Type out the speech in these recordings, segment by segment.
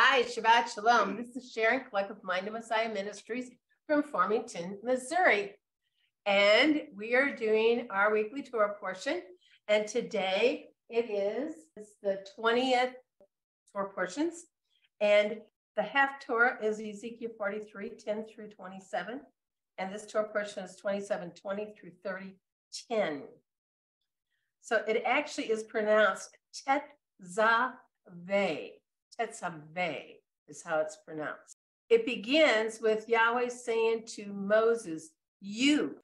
Hi, Shabbat Shalom. This is Sharon Cluck of Mind of Messiah Ministries from Farmington, Missouri. And we are doing our weekly Torah portion. And today it is it's the 20th Torah portions. And the Haftorah is Ezekiel 43, 10 through 27. And this Torah portion is 27, 20 through 30, 10. So it actually is pronounced Tetzaveh. Tetzaveh is how it's pronounced. It begins with Yahweh saying to Moses, You,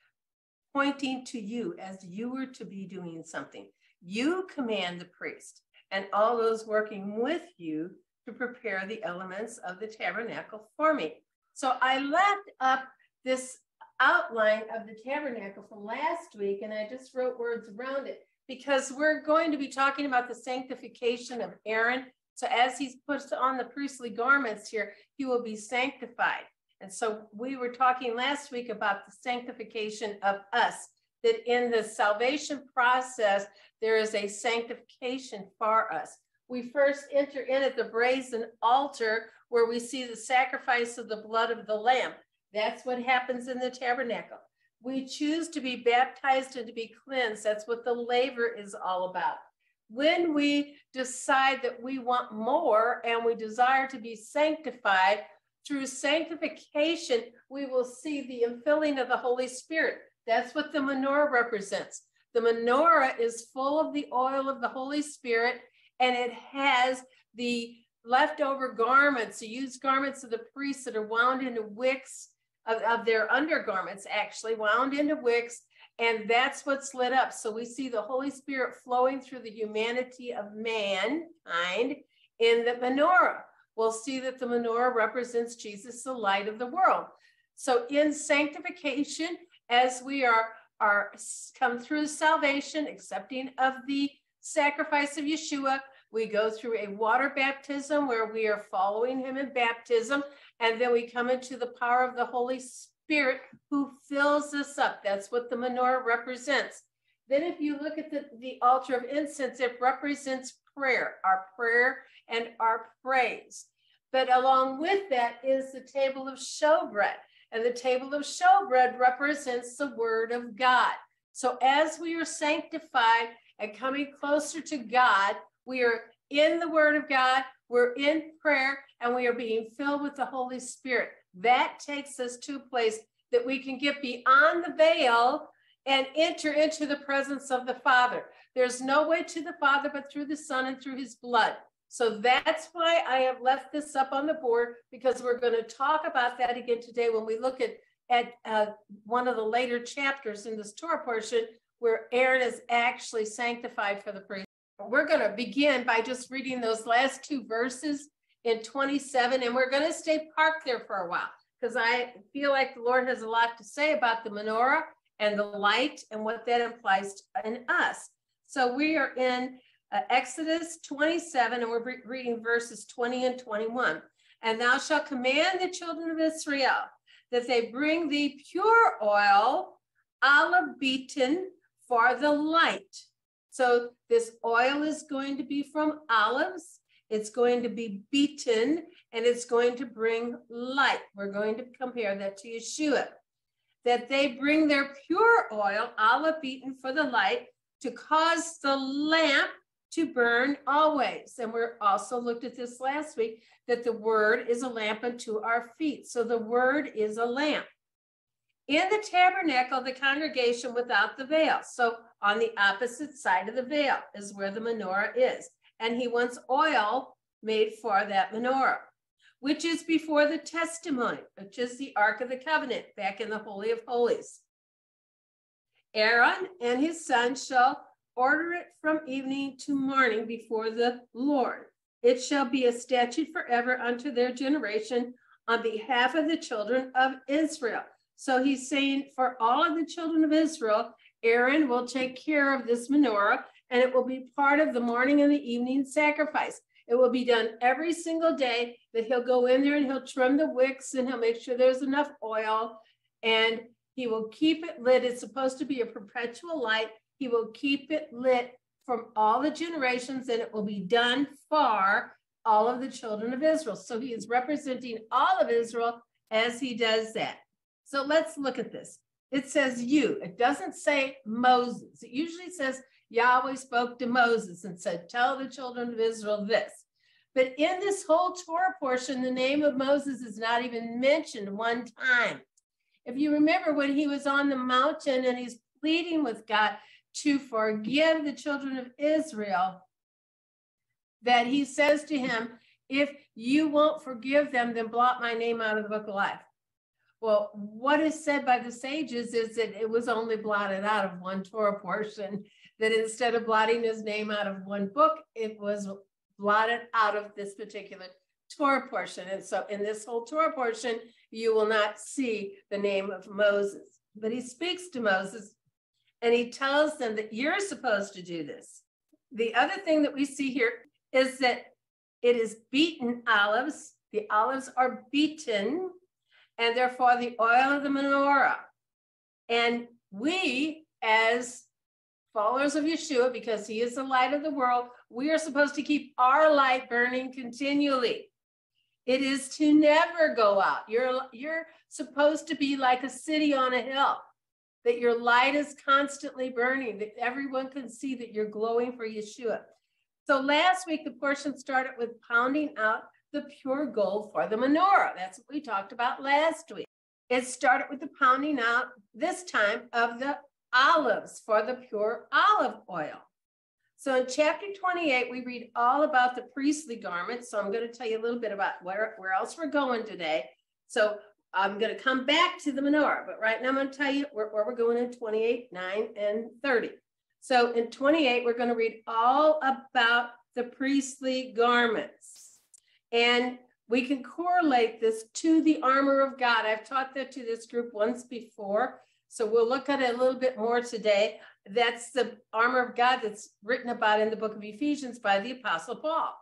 pointing to you as you were to be doing something. You command the priest and all those working with you to prepare the elements of the tabernacle for me. So I left up this outline of the tabernacle from last week and I just wrote words around it because we're going to be talking about the sanctification of Aaron. So as he's put on the priestly garments here, he will be sanctified. And so we were talking last week about the sanctification of us, that in the salvation process, there is a sanctification for us. We first enter in at the brazen altar where we see the sacrifice of the blood of the lamb. That's what happens in the tabernacle. We choose to be baptized and to be cleansed. That's what the laver is all about. When we decide that we want more and we desire to be sanctified, through sanctification, we will see the infilling of the Holy Spirit. That's what the menorah represents. The menorah is full of the oil of the Holy Spirit, and it has the leftover garments, the used garments of the priests that are wound into wicks of, of their undergarments, actually wound into wicks, and that's what's lit up. So we see the Holy Spirit flowing through the humanity of mankind in the menorah. We'll see that the menorah represents Jesus, the light of the world. So in sanctification, as we are, are come through salvation, accepting of the sacrifice of Yeshua, we go through a water baptism where we are following him in baptism. And then we come into the power of the Holy Spirit who fills us up. That's what the menorah represents. Then, if you look at the, the altar of incense, it represents prayer, our prayer and our praise. But along with that is the table of showbread. And the table of showbread represents the word of God. So as we are sanctified and coming closer to God, we are in the word of God, we're in prayer, and we are being filled with the Holy Spirit. That takes us to a place that we can get beyond the veil and enter into the presence of the Father. There's no way to the Father but through the Son and through his blood. So that's why I have left this up on the board because we're going to talk about that again today when we look at, at uh, one of the later chapters in this Torah portion where Aaron is actually sanctified for the priest. We're going to begin by just reading those last two verses in 27, and we're going to stay parked there for a while because I feel like the Lord has a lot to say about the menorah and the light and what that implies in us. So we are in uh, Exodus 27, and we're re- reading verses 20 and 21. And thou shalt command the children of Israel that they bring thee pure oil, olive beaten for the light. So this oil is going to be from olives. It's going to be beaten and it's going to bring light. We're going to compare that to Yeshua. That they bring their pure oil, olive beaten for the light, to cause the lamp to burn always. And we're also looked at this last week that the word is a lamp unto our feet. So the word is a lamp. In the tabernacle, the congregation without the veil. So on the opposite side of the veil is where the menorah is. And he wants oil made for that menorah, which is before the testimony, which is the Ark of the Covenant back in the Holy of Holies. Aaron and his son shall order it from evening to morning before the Lord. It shall be a statute forever unto their generation on behalf of the children of Israel. So he's saying for all of the children of Israel, Aaron will take care of this menorah and it will be part of the morning and the evening sacrifice. It will be done every single day that he'll go in there and he'll trim the wicks and he'll make sure there's enough oil and he will keep it lit. It's supposed to be a perpetual light he will keep it lit from all the generations and it will be done for all of the children of Israel. So he is representing all of Israel as he does that. So let's look at this. It says you, it doesn't say Moses. It usually says Yahweh spoke to Moses and said, Tell the children of Israel this. But in this whole Torah portion, the name of Moses is not even mentioned one time. If you remember when he was on the mountain and he's pleading with God to forgive the children of Israel, that he says to him, If you won't forgive them, then blot my name out of the book of life. Well, what is said by the sages is that it was only blotted out of one Torah portion, that instead of blotting his name out of one book, it was blotted out of this particular Torah portion. And so in this whole Torah portion, you will not see the name of Moses. But he speaks to Moses and he tells them that you're supposed to do this. The other thing that we see here is that it is beaten olives. The olives are beaten, and therefore the oil of the menorah. And we, as followers of Yeshua, because he is the light of the world, we are supposed to keep our light burning continually. It is to never go out. You're, you're supposed to be like a city on a hill, that your light is constantly burning, that everyone can see that you're glowing for Yeshua. So last week, the portion started with pounding out the pure gold for the menorah. That's what we talked about last week. It started with the pounding out this time of the olives for the pure olive oil. So in chapter 28, we read all about the priestly garments. So I'm going to tell you a little bit about where, where else we're going today. So I'm going to come back to the menorah, but right now I'm going to tell you where, where we're going in 28, 9, and 30. So in 28, we're going to read all about the priestly garments. And we can correlate this to the armor of God. I've taught that to this group once before. So we'll look at it a little bit more today. That's the armor of God that's written about in the book of Ephesians by the Apostle Paul.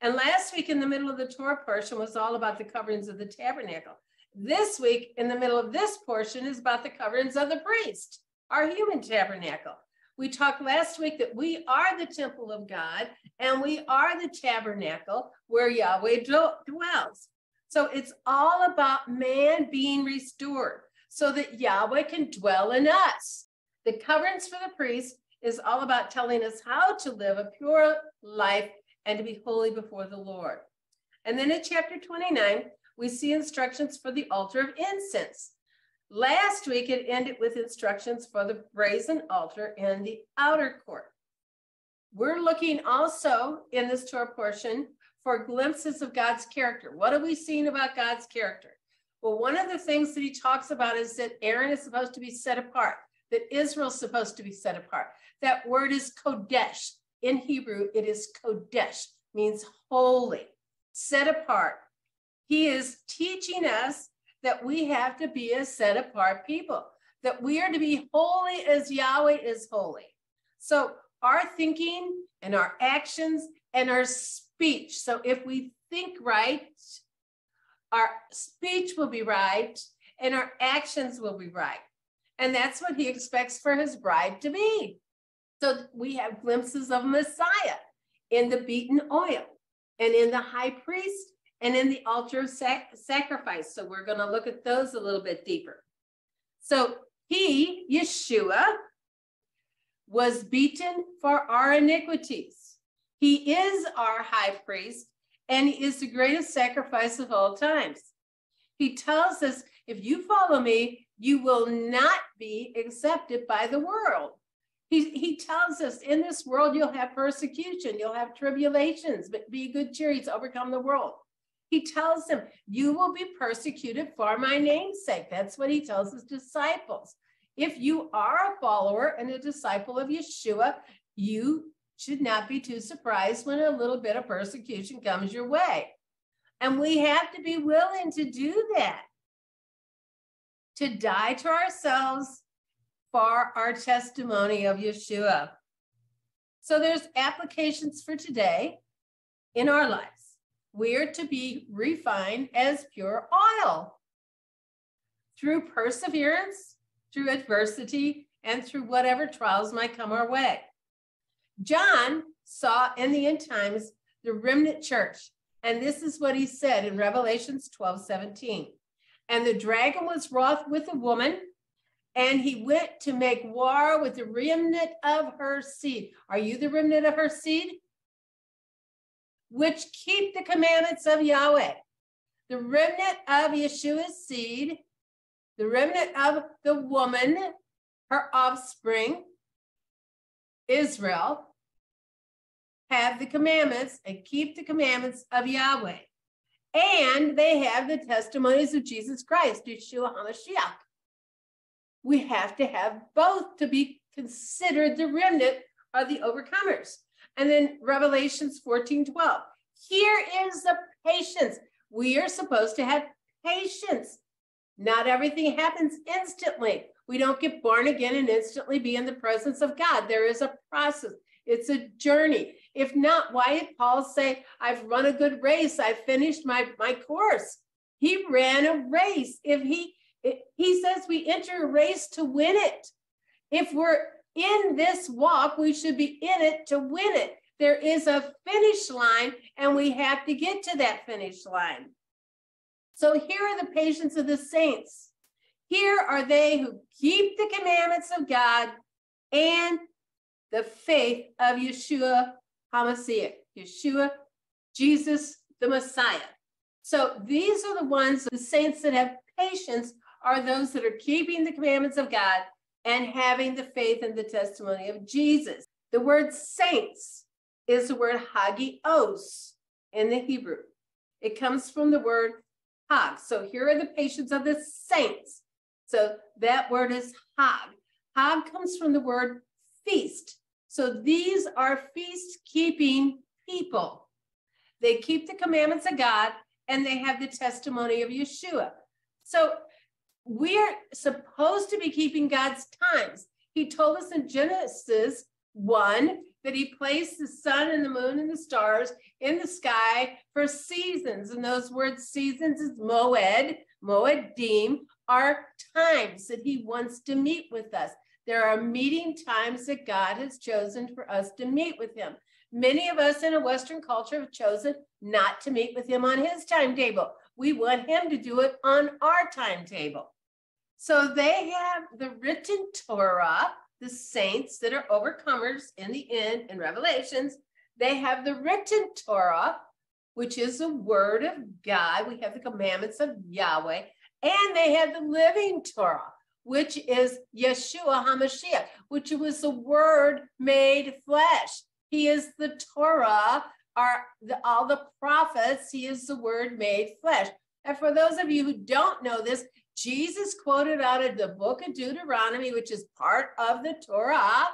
And last week in the middle of the Torah portion was all about the coverings of the tabernacle. This week in the middle of this portion is about the coverings of the priest, our human tabernacle. We talked last week that we are the temple of God and we are the tabernacle where Yahweh dwells. So it's all about man being restored so that Yahweh can dwell in us. The coverings for the priest is all about telling us how to live a pure life and to be holy before the Lord. And then in chapter 29, we see instructions for the altar of incense. Last week, it ended with instructions for the brazen altar in the outer court. We're looking also in this Torah portion for glimpses of God's character. What are we seeing about God's character? Well, one of the things that he talks about is that Aaron is supposed to be set apart that Israel's supposed to be set apart. That word is Kodesh. In Hebrew, it is Kodesh, means holy, set apart. He is teaching us that we have to be a set apart people, that we are to be holy as Yahweh is holy. So our thinking and our actions and our speech. So if we think right, our speech will be right and our actions will be right. And that's what he expects for his bride to be. So we have glimpses of Messiah in the beaten oil and in the high priest and in the altar of sac- sacrifice. So we're going to look at those a little bit deeper. So he, Yeshua, was beaten for our iniquities. He is our high priest and is the greatest sacrifice of all times. He tells us, if you follow me, you will not be accepted by the world. He, he tells us in this world you'll have persecution, you'll have tribulations, but be good cheer, he's overcome the world. He tells them, You will be persecuted for my name's sake. That's what he tells his disciples. If you are a follower and a disciple of Yeshua, you should not be too surprised when a little bit of persecution comes your way. And we have to be willing to do that to die to ourselves for our testimony of Yeshua. So there's applications for today in our lives. We are to be refined as pure oil through perseverance, through adversity, and through whatever trials might come our way. John saw in the end times the remnant church. And this is what he said in Revelations 12 17. And the dragon was wroth with the woman, and he went to make war with the remnant of her seed. Are you the remnant of her seed? Which keep the commandments of Yahweh. The remnant of Yeshua's seed, the remnant of the woman, her offspring, Israel, have the commandments and keep the commandments of Yahweh. And they have the testimonies of Jesus Christ, Yeshua HaMashiach. We have to have both to be considered the remnant or the overcomers. And then Revelations 14 12. Here is the patience. We are supposed to have patience. Not everything happens instantly. We don't get born again and instantly be in the presence of God. There is a process. It's a journey. If not, why did Paul say, I've run a good race, I've finished my, my course? He ran a race. If he he says we enter a race to win it. If we're in this walk, we should be in it to win it. There is a finish line, and we have to get to that finish line. So here are the patience of the saints. Here are they who keep the commandments of God and the faith of Yeshua HaMashiach, Yeshua, Jesus, the Messiah. So these are the ones, the saints that have patience are those that are keeping the commandments of God and having the faith and the testimony of Jesus. The word saints is the word hagios in the Hebrew. It comes from the word hag. So here are the patience of the saints. So that word is hag. Hag comes from the word feast. So these are feast keeping people. They keep the commandments of God and they have the testimony of Yeshua. So we're supposed to be keeping God's times. He told us in Genesis 1 that he placed the sun and the moon and the stars in the sky for seasons. And those words seasons is moed, moedim, are times that he wants to meet with us. There are meeting times that God has chosen for us to meet with him. Many of us in a Western culture have chosen not to meet with him on his timetable. We want him to do it on our timetable. So they have the written Torah, the saints that are overcomers in the end in Revelations. They have the written Torah, which is the word of God. We have the commandments of Yahweh, and they had the living Torah, which is Yeshua HaMashiach, which was the word made flesh. He is the Torah, are the, all the prophets. He is the word made flesh. And for those of you who don't know this, Jesus quoted out of the book of Deuteronomy, which is part of the Torah,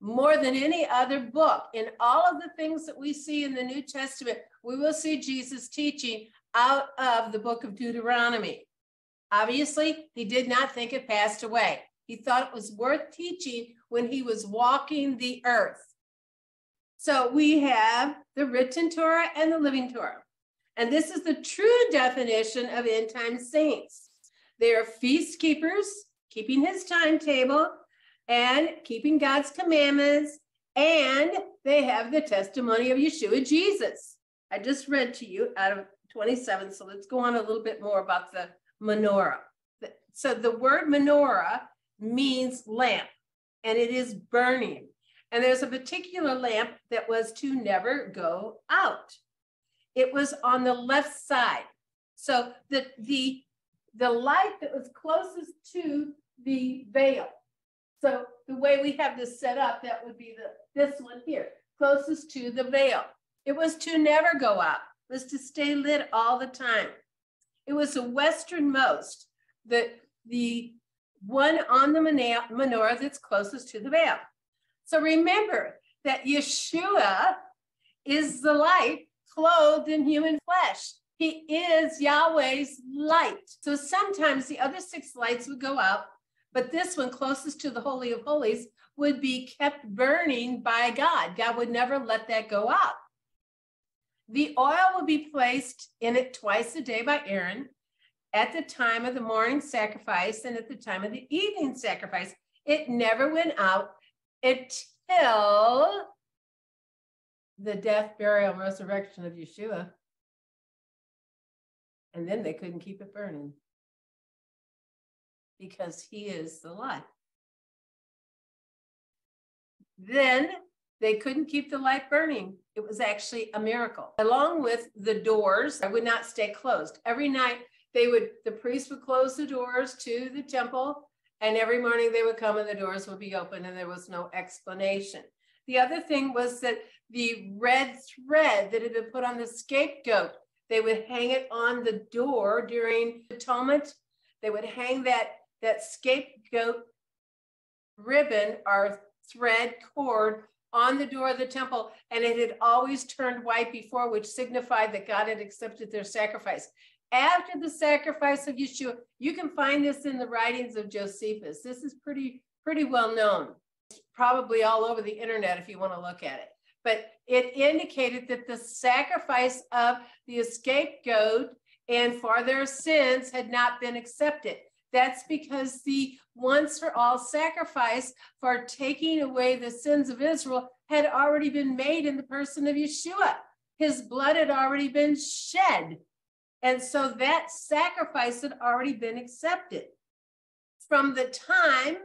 more than any other book. In all of the things that we see in the New Testament, we will see Jesus teaching out of the book of Deuteronomy. Obviously, he did not think it passed away. He thought it was worth teaching when he was walking the earth. So we have the written Torah and the living Torah. And this is the true definition of end time saints. They are feast keepers, keeping his timetable and keeping God's commandments, and they have the testimony of Yeshua Jesus. I just read to you out of 27, so let's go on a little bit more about the menorah. So the word menorah means lamp, and it is burning. And there's a particular lamp that was to never go out. It was on the left side. So the, the, the light that was closest to the veil. So the way we have this set up, that would be the this one here, closest to the veil. It was to never go out, was to stay lit all the time. It was the westernmost, the, the one on the menorah that's closest to the veil. So remember that Yeshua is the light clothed in human flesh. He is Yahweh's light. So sometimes the other six lights would go out, but this one closest to the Holy of Holies would be kept burning by God. God would never let that go out. The oil will be placed in it twice a day by Aaron at the time of the morning sacrifice and at the time of the evening sacrifice. It never went out until the death, burial, and resurrection of Yeshua. And then they couldn't keep it burning because he is the light. Then they couldn't keep the light burning. It was actually a miracle. Along with the doors, I would not stay closed. Every night they would, the priest would close the doors to the temple, and every morning they would come and the doors would be open and there was no explanation. The other thing was that the red thread that had been put on the scapegoat, they would hang it on the door during atonement. They would hang that, that scapegoat ribbon or thread cord on the door of the temple, and it had always turned white before, which signified that God had accepted their sacrifice. After the sacrifice of Yeshua, you can find this in the writings of Josephus. This is pretty, pretty well known. It's probably all over the internet if you want to look at it. But it indicated that the sacrifice of the scapegoat and for their sins had not been accepted. That's because the once for all sacrifice for taking away the sins of Israel had already been made in the person of Yeshua. His blood had already been shed. And so that sacrifice had already been accepted. From the time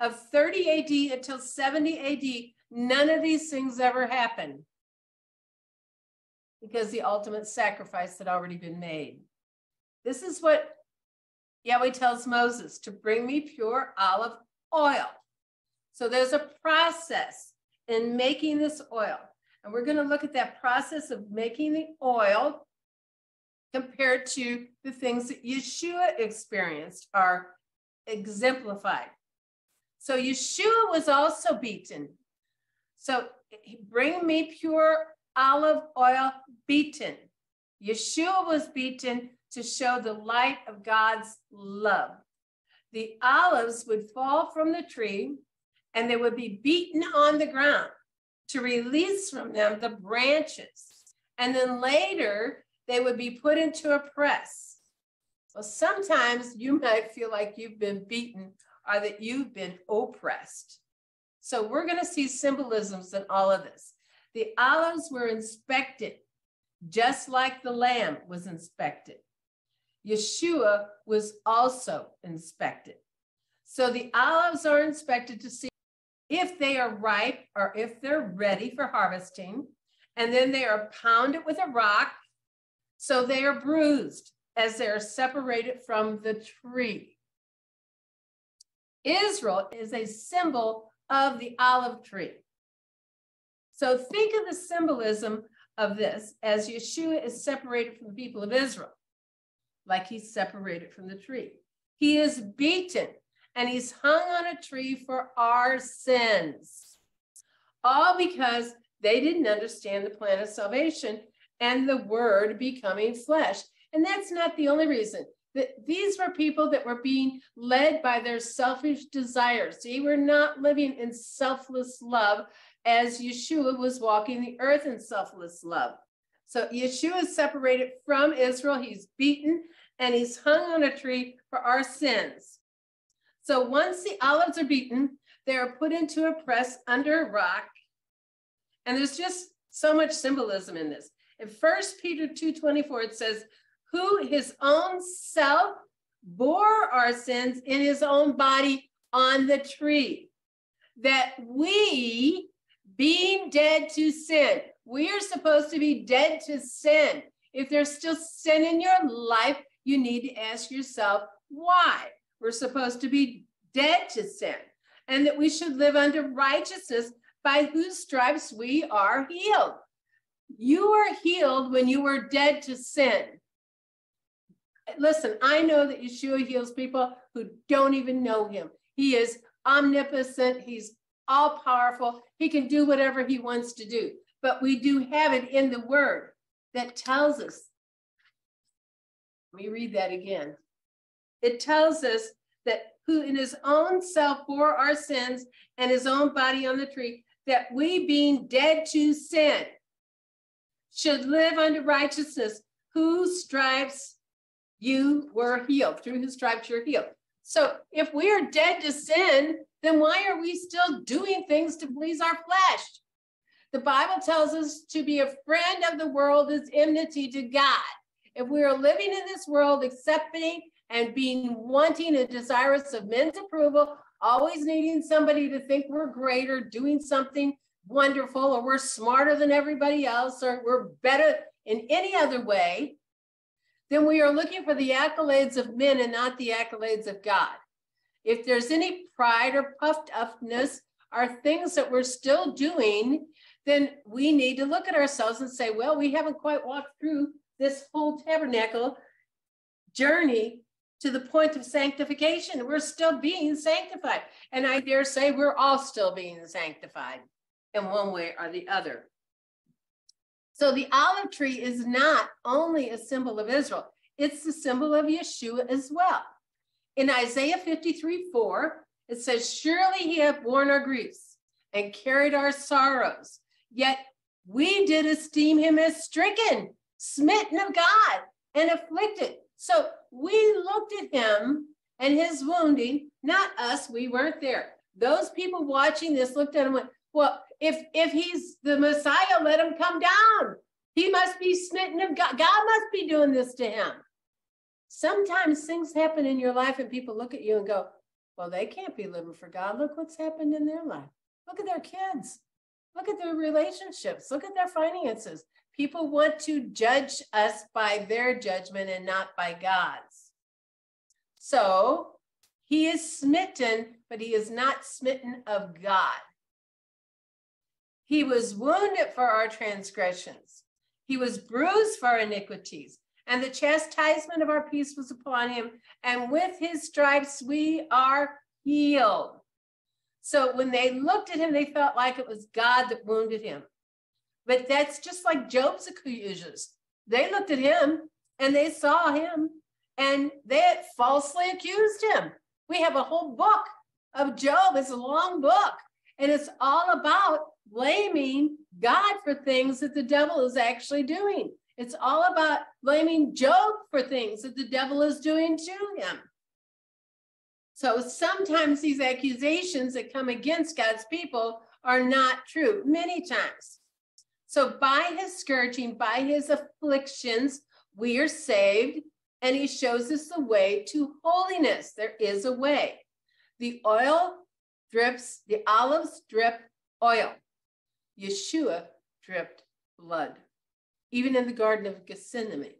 of 30 AD until 70 AD, none of these things ever happened because the ultimate sacrifice had already been made. This is what Yahweh tells Moses to bring me pure olive oil. So there's a process in making this oil. And we're going to look at that process of making the oil compared to the things that Yeshua experienced are exemplified. So Yeshua was also beaten. So bring me pure olive oil beaten. Yeshua was beaten to show the light of God's love. The olives would fall from the tree and they would be beaten on the ground to release from them the branches. And then later, they would be put into a press. Well, sometimes you might feel like you've been beaten or that you've been oppressed. So we're going to see symbolisms in all of this. The olives were inspected, just like the lamb was inspected. Yeshua was also inspected. So the olives are inspected to see if they are ripe or if they're ready for harvesting. And then they are pounded with a rock. So they are bruised as they are separated from the tree. Israel is a symbol of the olive tree. So think of the symbolism of this as Yeshua is separated from the people of Israel like he's separated from the tree. He is beaten and he's hung on a tree for our sins. All because they didn't understand the plan of salvation and the word becoming flesh. And that's not the only reason. That these were people that were being led by their selfish desires. They were not living in selfless love as Yeshua was walking the earth in selfless love. So Yeshua is separated from Israel. He's beaten and he's hung on a tree for our sins. So once the olives are beaten, they are put into a press under a rock. And there's just so much symbolism in this. In First Peter 2:24, it says, who his own self bore our sins in his own body on the tree, that we, being dead to sin, we are supposed to be dead to sin. If there's still sin in your life, you need to ask yourself why. We're supposed to be dead to sin and that we should live under righteousness by whose stripes we are healed. You were healed when you were dead to sin. Listen, I know that Yeshua heals people who don't even know him. He is omnipotent, he's all powerful, he can do whatever he wants to do. But we do have it in the word that tells us let me read that again. It tells us that who in his own self bore our sins and his own body on the tree, that we being dead to sin should live under righteousness, whose stripes you were healed. Through whose stripes you're healed. So if we are dead to sin, then why are we still doing things to please our flesh? The Bible tells us to be a friend of the world is enmity to God. If we are living in this world accepting and being wanting and desirous of men's approval, always needing somebody to think we're greater, doing something wonderful, or we're smarter than everybody else, or we're better in any other way, then we are looking for the accolades of men and not the accolades of God. If there's any pride or puffed upness, are things that we're still doing, then we need to look at ourselves and say, well, we haven't quite walked through this whole tabernacle journey to the point of sanctification. We're still being sanctified. And I dare say we're all still being sanctified in one way or the other. So the olive tree is not only a symbol of Israel, it's the symbol of Yeshua as well. In Isaiah 53 4, it says, Surely he hath borne our griefs and carried our sorrows, yet we did esteem him as stricken, smitten of God, and afflicted. So we looked at him and his wounding, not us, we weren't there. Those people watching this looked at him and went, Well, if if he's the Messiah, let him come down. He must be smitten of God. God must be doing this to him. Sometimes things happen in your life and people look at you and go, Well, they can't be living for God. Look what's happened in their life. Look at their kids. Look at their relationships. Look at their finances. People want to judge us by their judgment and not by God's. So he is smitten, but he is not smitten of God. He was wounded for our transgressions, he was bruised for our iniquities, and the chastisement of our peace was upon him. And with his stripes we are healed. So when they looked at him, they felt like it was God that wounded him. But that's just like Job's accusers. They looked at him and they saw him and they falsely accused him. We have a whole book of Job. It's a long book and it's all about blaming God for things that the devil is actually doing. It's all about blaming Job for things that the devil is doing to him. So sometimes these accusations that come against God's people are not true, many times. So by his scourging, by his afflictions, we are saved, and he shows us the way to holiness. There is a way. The oil drips, the olives drip oil. Yeshua dripped blood. Even in the Garden of Gethsemane,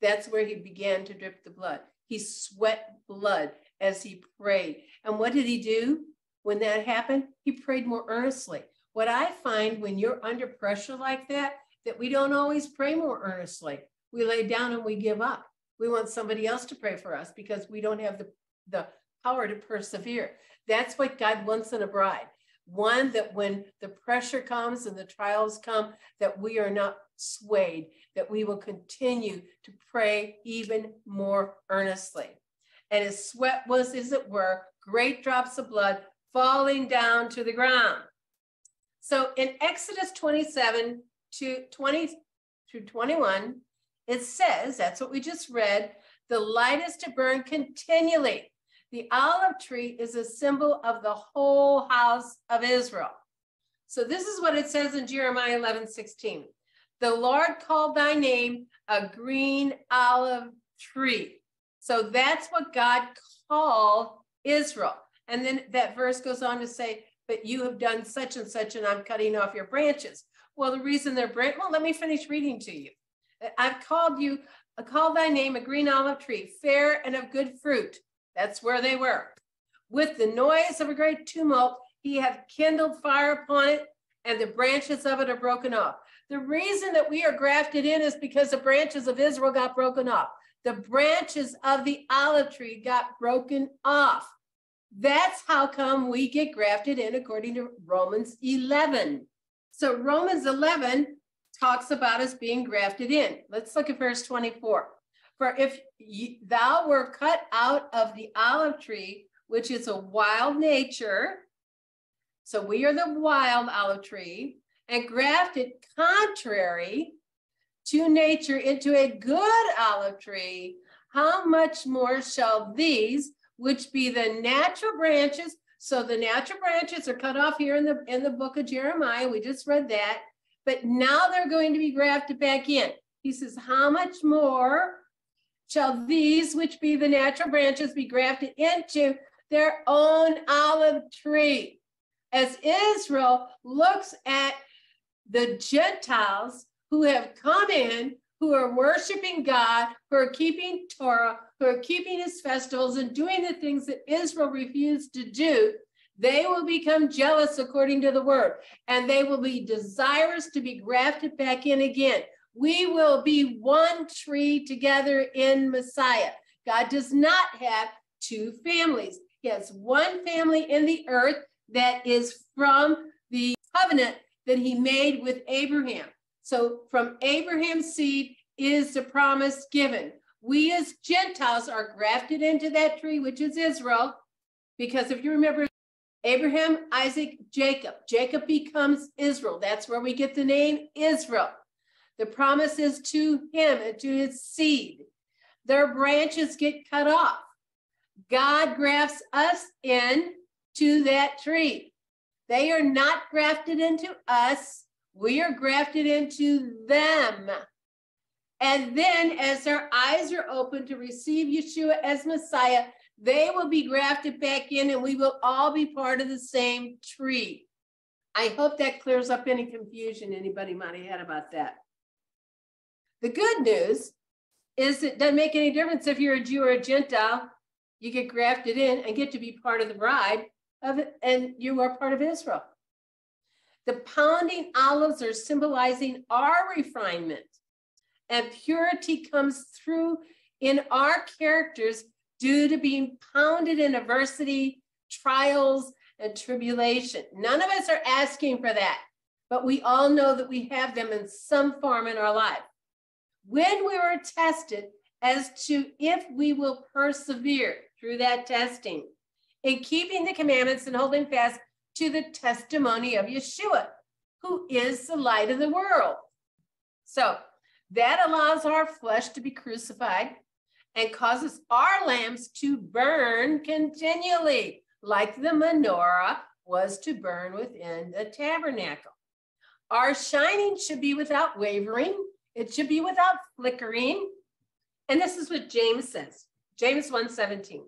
that's where he began to drip the blood. He sweat blood as he prayed. And what did he do when that happened? He prayed more earnestly. What I find when you're under pressure like that, that we don't always pray more earnestly. We lay down and we give up. We want somebody else to pray for us because we don't have the, the power to persevere. That's what God wants in a bride. One that when the pressure comes and the trials come, that we are not swayed, that we will continue to pray even more earnestly. And his sweat was, as it were, great drops of blood falling down to the ground. So in Exodus 27 to 20 through 21, it says, that's what we just read, the light is to burn continually. The olive tree is a symbol of the whole house of Israel. So this is what it says in Jeremiah 11, 16. The Lord called thy name a green olive tree. So that's what God called Israel. And then that verse goes on to say, but you have done such and such, and I'm cutting off your branches. Well, the reason they're branch, well, let me finish reading to you. I've called you, I called thy name a green olive tree, fair and of good fruit. That's where they were. With the noise of a great tumult, he hath kindled fire upon it, and the branches of it are broken off. The reason that we are grafted in is because the branches of Israel got broken off. The branches of the olive tree got broken off. That's how come we get grafted in according to Romans 11. So Romans 11 talks about us being grafted in. Let's look at verse 24. For if thou were cut out of the olive tree, which is a wild nature, so we are the wild olive tree, and grafted contrary to nature into a good olive tree, how much more shall these which be the natural branches. So the natural branches are cut off here in the in the book of Jeremiah. We just read that. but now they're going to be grafted back in. He says, How much more shall these, which be the natural branches, be grafted into their own olive tree? As Israel looks at the Gentiles who have come in, who are worshiping God, who are keeping Torah, who are keeping his festivals and doing the things that Israel refused to do, they will become jealous according to the word, and they will be desirous to be grafted back in again. We will be one tree together in Messiah. God does not have two families. He has one family in the earth that is from the covenant that he made with Abraham. So from Abraham's seed is the promise given. We as Gentiles are grafted into that tree, which is Israel, because if you remember Abraham, Isaac, Jacob, Jacob becomes Israel. That's where we get the name Israel. The promise is to him and to his seed. Their branches get cut off. God grafts us in to that tree. They are not grafted into us. We are grafted into them. And then, as their eyes are open to receive Yeshua as Messiah, they will be grafted back in and we will all be part of the same tree. I hope that clears up any confusion anybody might have had about that. The good news is it doesn't make any difference if you're a Jew or a Gentile. You get grafted in and get to be part of the bride of and you are part of Israel. The pounding olives are symbolizing our refinement, and purity comes through in our characters due to being pounded in adversity, trials, and tribulation. None of us are asking for that, but we all know that we have them in some form in our life when we were tested as to if we will persevere through that testing in keeping the commandments and holding fast to the testimony of Yeshua, who is the light of the world. So that allows our flesh to be crucified and causes our lamps to burn continually, like the menorah was to burn within the tabernacle. Our shining should be without wavering, it should be without flickering. And this is what James says. James 1:17.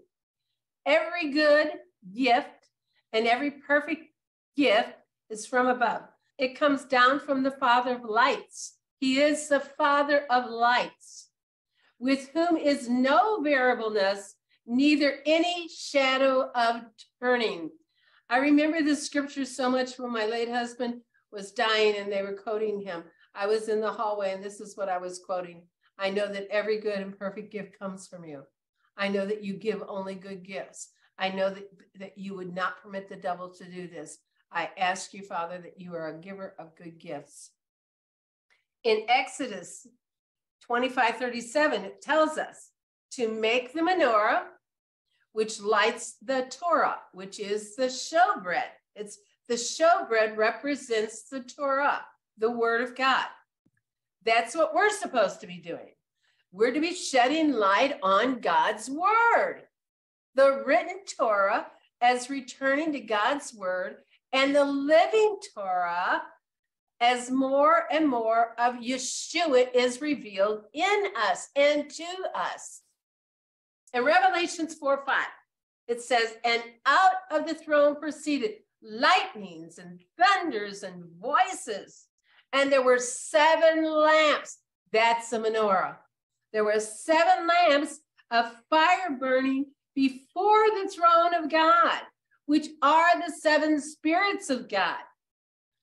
Every good gift and every perfect gift is from above. It comes down from the Father of lights. He is the Father of lights, with whom is no variableness, neither any shadow of turning. I remember this scripture so much when my late husband was dying and they were quoting him. I was in the hallway and this is what I was quoting. I know that every good and perfect gift comes from you. I know that you give only good gifts. I know that, that you would not permit the devil to do this. I ask you, Father, that you are a giver of good gifts. In Exodus 25 37, it tells us to make the menorah, which lights the Torah, which is the showbread. It's the showbread represents the Torah the word of God. That's what we're supposed to be doing. We're to be shedding light on God's word, the written Torah as returning to God's word, and the living Torah as more and more of Yeshua is revealed in us and to us. In Revelations 4 5, it says, And out of the throne proceeded lightnings and thunders and voices and there were seven lamps. That's a menorah. There were seven lamps of fire burning before the throne of God, which are the seven spirits of God.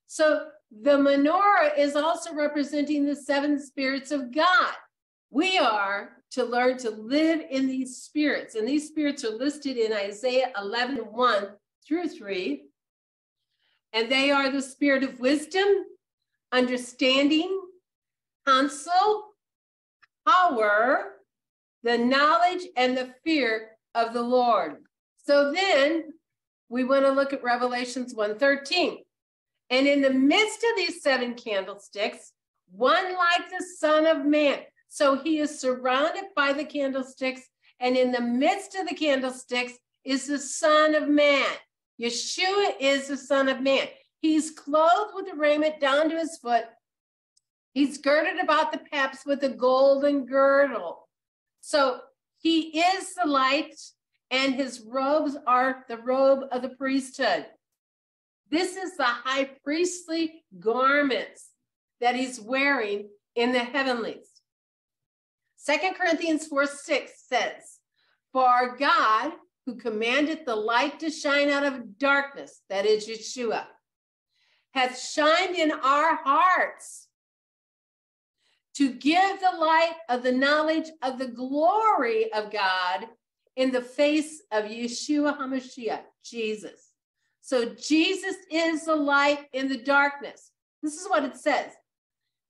So the menorah is also representing the seven spirits of God. We are to learn to live in these spirits, and these spirits are listed in Isaiah 11 1 through 3. And they are the spirit of wisdom, understanding, counsel, power, the knowledge, and the fear of the Lord. So then we want to look at Revelations 1:13. And in the midst of these seven candlesticks, one like the Son of Man. So he is surrounded by the candlesticks, and in the midst of the candlesticks is the Son of Man. Yeshua is the Son of Man. He's clothed with a raiment down to his foot, He's girded about the paps with a golden girdle. So he is the light, and his robes are the robe of the priesthood. This is the high priestly garments that he's wearing in the heavenlies. Second Corinthians 4 6 says, For God, who commanded the light to shine out of darkness, that is Yeshua, hath shined in our hearts to give the light of the knowledge of the glory of God in the face of Yeshua HaMashiach, Jesus. So Jesus is the light in the darkness. This is what it says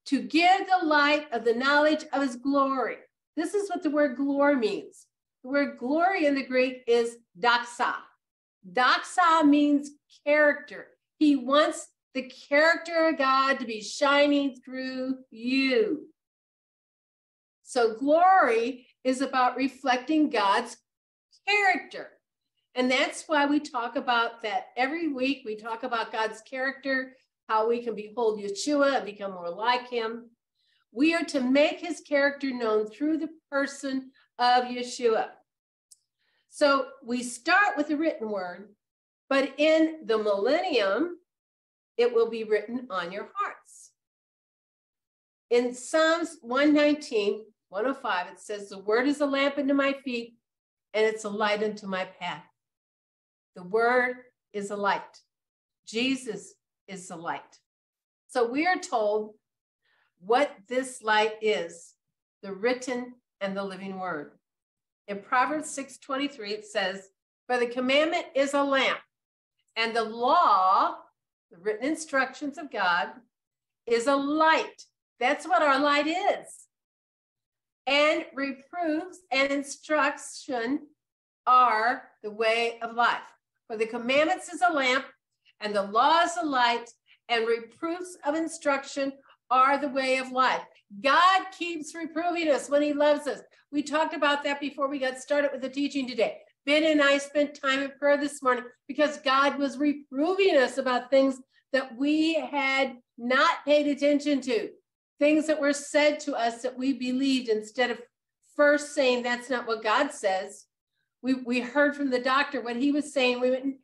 to give the light of the knowledge of his glory. This is what the word glory means. The word glory in the Greek is doxa. Doxa means character. He wants the character of God to be shining through you. So, glory is about reflecting God's character. And that's why we talk about that every week. We talk about God's character, how we can behold Yeshua and become more like him. We are to make his character known through the person of Yeshua. So we start with the written word, but in the millennium, it will be written on your hearts. In Psalms 119, 105, it says, The word is a lamp unto my feet, and it's a light unto my path. The word is a light. Jesus is the light. So we are told what this light is the written and the living word. In Proverbs 6:23 it says, "For the commandment is a lamp, and the law the written instructions of God is a light. That's what our light is. And reproofs and instruction are the way of life. For the commandments is a lamp, and the law is a light, and reproofs of instruction are the way of life. God keeps reproving us when He loves us. We talked about that before we got started with the teaching today. Ben and I spent time in prayer this morning because God was reproving us about things that we had not paid attention to, things that were said to us that we believed instead of first saying that's not what God says. We, we heard from the doctor what he was saying. We went,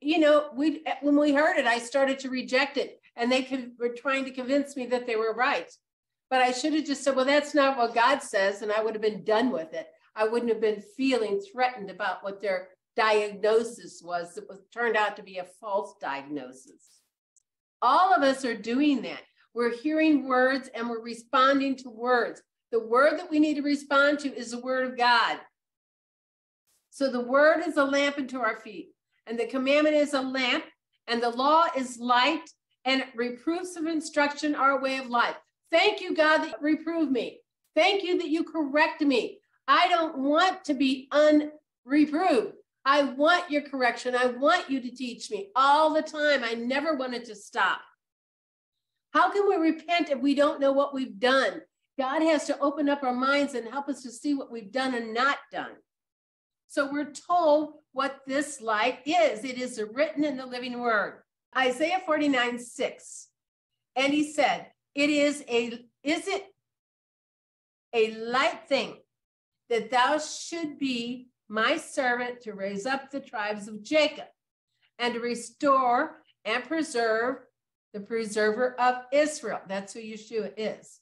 you know, we when we heard it, I started to reject it, and they could, were trying to convince me that they were right. But I should have just said, well, that's not what God says, and I would have been done with it. I wouldn't have been feeling threatened about what their diagnosis was that was turned out to be a false diagnosis. All of us are doing that. We're hearing words and we're responding to words. The word that we need to respond to is the word of God. So the word is a lamp unto our feet, and the commandment is a lamp, and the law is light, and reproofs of instruction are a way of life. Thank you, God, that you reprove me. Thank you that you correct me. I don't want to be unreproved. I want your correction. I want you to teach me all the time. I never wanted to stop. How can we repent if we don't know what we've done? God has to open up our minds and help us to see what we've done and not done. So we're told what this light is. It is written in the living word. Isaiah 49, 6. And he said, It is a, is it a light thing that thou should be my servant to raise up the tribes of Jacob and to restore and preserve the preserver of Israel. That's who Yeshua is.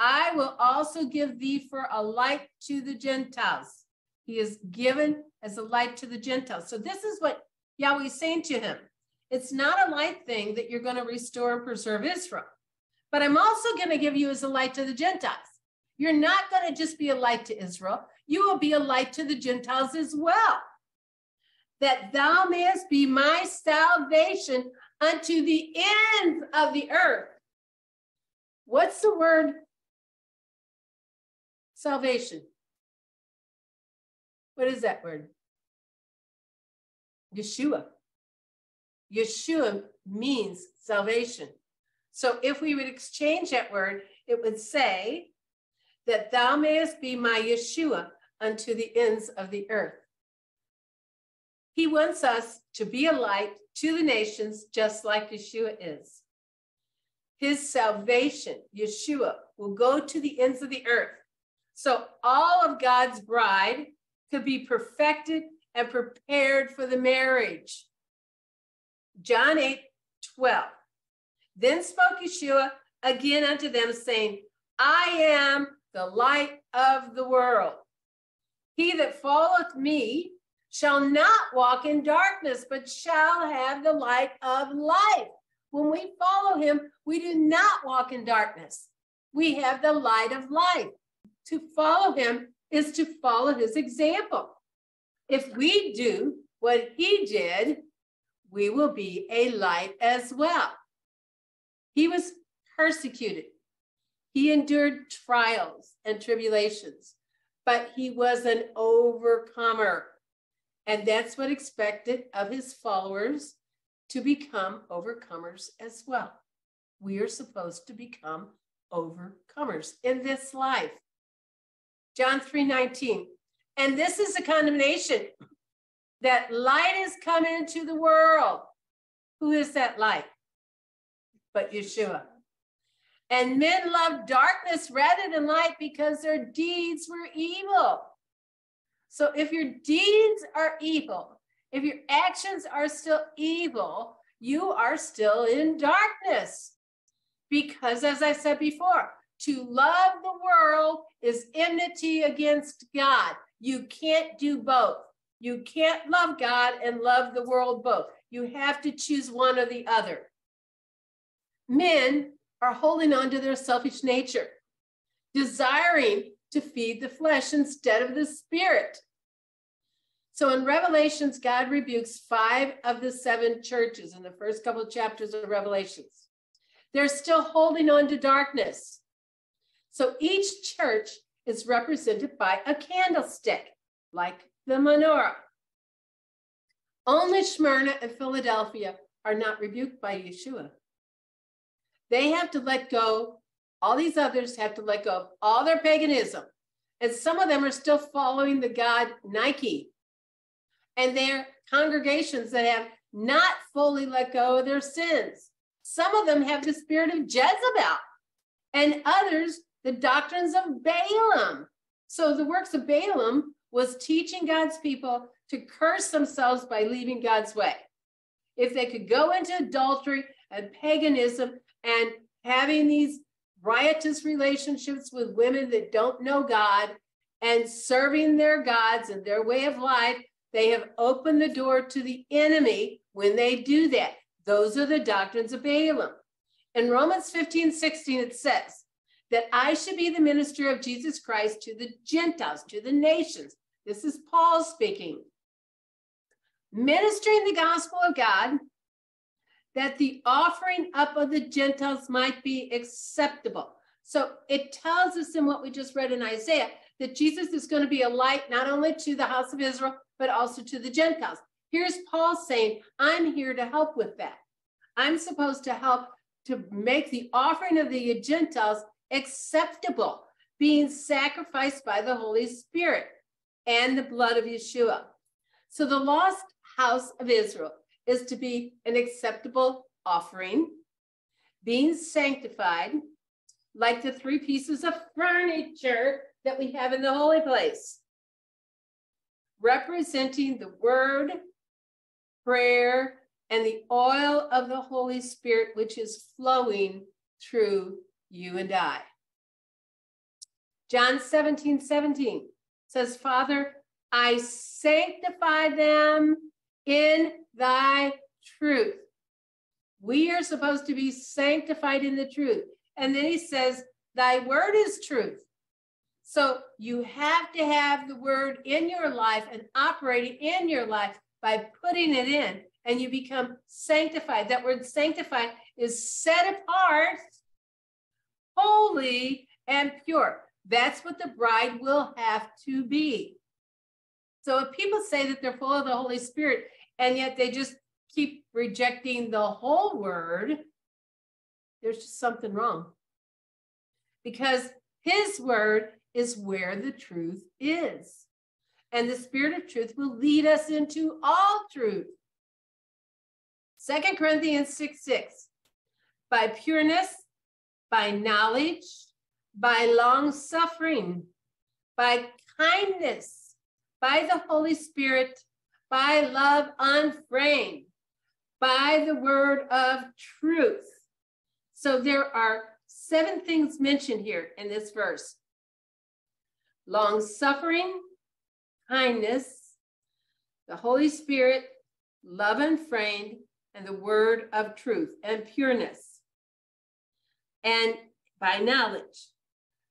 I will also give thee for a light to the Gentiles. He is given as a light to the Gentiles. So this is what Yahweh is saying to him. It's not a light thing that you're going to restore and preserve Israel, but I'm also going to give you as a light to the Gentiles. You're not going to just be a light to Israel you will be a light to the Gentiles as well, that thou mayest be my salvation unto the ends of the earth. What's the word salvation? What is that word? Yeshua. Yeshua means salvation. So if we would exchange that word, it would say that thou mayest be my Yeshua unto the ends of the earth. He wants us to be a light to the nations, just like Yeshua is. his salvation, Yeshua, will go to the ends of the earth. So all of God's bride could be perfected and prepared for the marriage. John 8, 12. Then spoke Yeshua again unto them, saying, I am the light of the world. He that followeth me shall not walk in darkness, but shall have the light of life. When we follow him, we do not walk in darkness. We have the light of life. To follow him is to follow his example. If we do what he did, we will be a light as well. He was persecuted. He endured trials and tribulations, but he was an overcomer. And that's what expected of his followers to become overcomers as well. We are supposed to become overcomers in this life. John 3:19. And this is a condemnation that light is come into the world. Who is that light? But Yeshua. And men loved darkness rather than light because their deeds were evil. So if your deeds are evil, if your actions are still evil, you are still in darkness. Because as I said before, to love the world is enmity against God. You can't do both. You can't love God and love the world both. You have to choose one or the other. Men are holding on to their selfish nature, desiring to feed the flesh instead of the spirit. So in Revelations, God rebukes five of the seven churches in the first couple of chapters of Revelations. They're still holding on to darkness. So each church is represented by a candlestick, like the menorah. Only Smyrna and Philadelphia are not rebuked by Yeshua. They have to let go, all these others have to let go of all their paganism. And some of them are still following the God Nike. And they're congregations that have not fully let go of their sins. Some of them have the spirit of Jezebel, and others the doctrines of Balaam. So the works of Balaam was teaching God's people to curse themselves by leaving God's way. If they could go into adultery and paganism and having these riotous relationships with women that don't know God and serving their gods and their way of life, they have opened the door to the enemy when they do that. Those are the doctrines of Balaam. In Romans 15, 16, it says, that I should be the minister of Jesus Christ to the Gentiles, to the nations. This is Paul speaking. Ministering the gospel of God, that the offering up of the Gentiles might be acceptable. So it tells us in what we just read in Isaiah that Jesus is going to be a light not only to the house of Israel, but also to the Gentiles. Here's Paul saying, I'm here to help with that. I'm supposed to help to make the offering of the Gentiles acceptable, being sacrificed by the Holy Spirit and the blood of Yeshua. So the lost house of Israel is to be an acceptable offering, being sanctified like the three pieces of furniture that we have in the holy place, representing the word, prayer, and the oil of the Holy Spirit, which is flowing through you and I. John 17, 17 says, Father, I sanctify them in thy truth. We are supposed to be sanctified in the truth. And then he says, Thy word is truth. So you have to have the word in your life and operating in your life by putting it in, and you become sanctified. That word sanctified is set apart holy, and pure. That's what the bride will have to be. So if people say that they're full of the Holy Spirit and yet they just keep rejecting the whole word, there's just something wrong. Because his word is where the truth is. And the spirit of truth will lead us into all truth. Second Corinthians 6 6. By pureness by knowledge, by long suffering, by kindness, by the Holy Spirit, by love unfeigned, by the word of truth. So there are seven things mentioned here in this verse long suffering, kindness, the Holy Spirit, love unfeigned, and the word of truth and pureness. And by knowledge.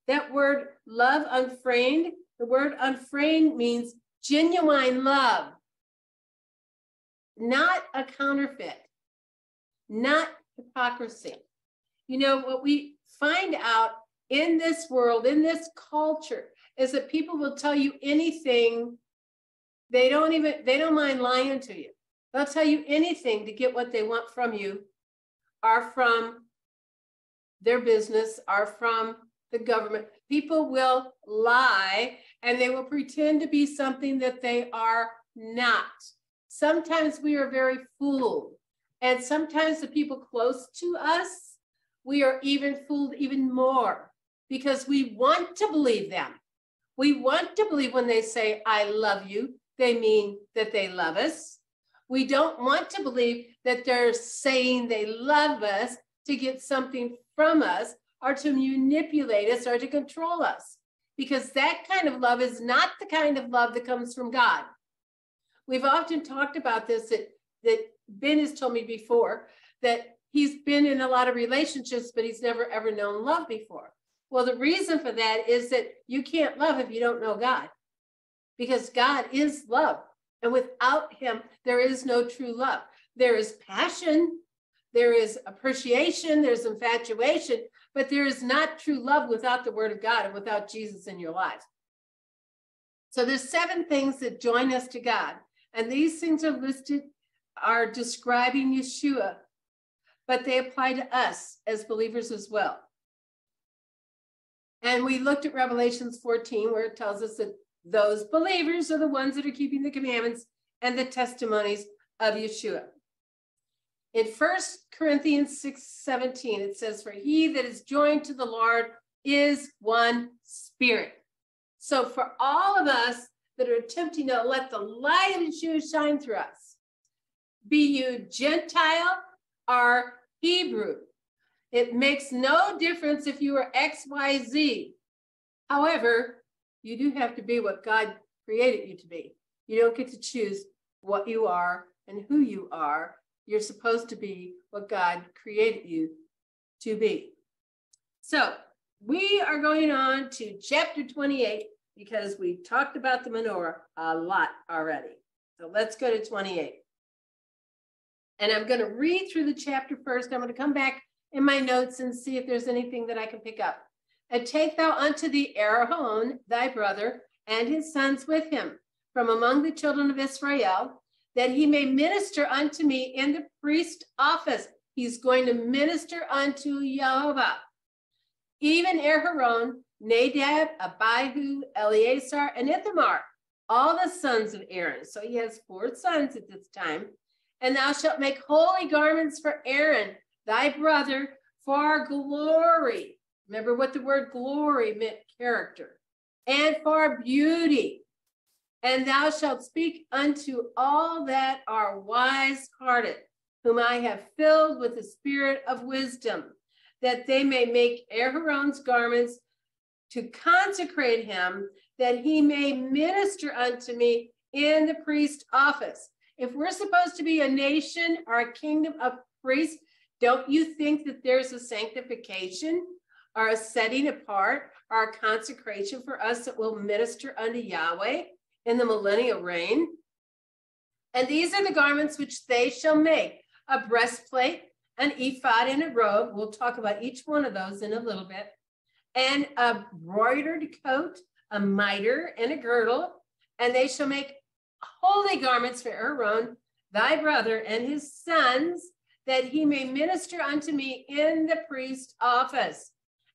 That word love unfeigned, the word unfeigned means genuine love, not a counterfeit, not hypocrisy. You know, what we find out in this world, in this culture, is that people will tell you anything. They don't even, they don't mind lying to you. They'll tell you anything to get what they want from you are from their business, are from the government. People will lie and they will pretend to be something that they are not. Sometimes we are very fooled. And sometimes the people close to us, we are even fooled even more because we want to believe them. We want to believe when they say, I love you, they mean that they love us. We don't want to believe that they're saying they love us to get something from us or to manipulate us or to control us because that kind of love is not the kind of love that comes from God. We've often talked about this that, that Ben has told me before that he's been in a lot of relationships, but he's never ever known love before. Well, the reason for that is that you can't love if you don't know God, because God is love. And without him, there is no true love. There is passion, there is appreciation, there's infatuation, but there is not true love without the word of God and without Jesus in your life. So there's seven things that join us to God. And these things are listed, are describing Yeshua, but they apply to us as believers as well. And we looked at Revelations 14, where it tells us that those believers are the ones that are keeping the commandments and the testimonies of Yeshua. In First Corinthians 6 17, it says, For he that is joined to the Lord is one spirit. So, for all of us that are attempting to let the light of Yeshua shine through us, be you Gentile or Hebrew, it makes no difference if you are XYZ. However, you do have to be what God created you to be. You don't get to choose what you are and who you are you're supposed to be what God created you to be. So we are going on to chapter 28 because we talked about the menorah a lot already. So let's go to 28. And I'm going to read through the chapter first. I'm going to come back in my notes and see if there's anything that I can pick up. And take thou unto thee Aaron, thy brother, and his sons with him, from among the children of Israel, that he may minister unto me in the priest office. He's going to minister unto Jehovah. Even Aaron, Nadab, Abihu, Eleazar, and Ithamar, all the sons of Aaron. So he has four sons at this time. And thou shalt make holy garments for Aaron, thy brother, for glory. Remember what the word glory meant character. And for beauty and thou shalt speak unto all that are wise hearted, whom I have filled with the spirit of wisdom, that they may make Aaron's garments to consecrate him, that he may minister unto me in the priest office. If we're supposed to be a nation or a kingdom of priests, don't you think that there's a sanctification or a setting apart or a consecration for us that will minister unto Yahweh? in the millennial reign. And these are the garments which they shall make a breastplate, an ephod, and a robe. We'll talk about each one of those in a little bit. And a broidered coat, a mitre, and a girdle. And they shall make holy garments for Aaron, thy brother, and his sons, that he may minister unto me in the priest office.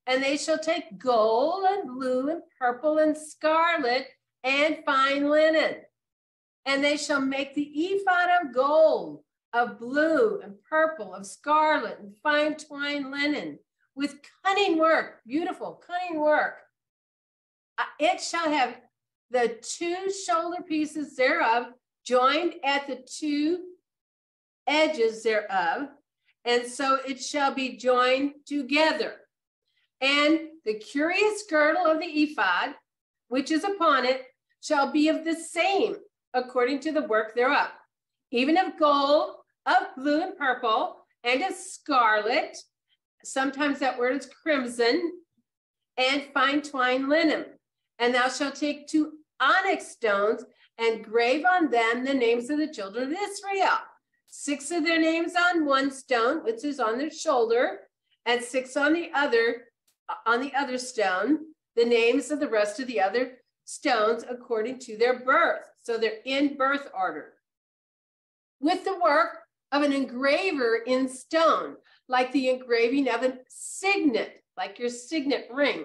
And they shall take gold and blue and purple and scarlet and fine linen. And they shall make the ephod of gold, of blue and purple, of scarlet and fine twined linen, with cunning work, beautiful cunning work. Uh, it shall have the two shoulder pieces thereof joined at the two edges thereof, and so it shall be joined together. And the curious girdle of the ephod, which is upon it, shall be of the same according to the work thereof, even of gold, of blue and purple, and of scarlet. Sometimes that word is crimson, and fine twined linen. And thou shalt take two onyx stones and grave on them the names of the children of Israel. Six of their names on one stone, which is on their shoulder, and six on the other, uh, on the other stone, the names of the rest of the other stones according to their birth. So they're in birth order. With the work of an engraver in stone, like the engraving of a signet, like your signet ring,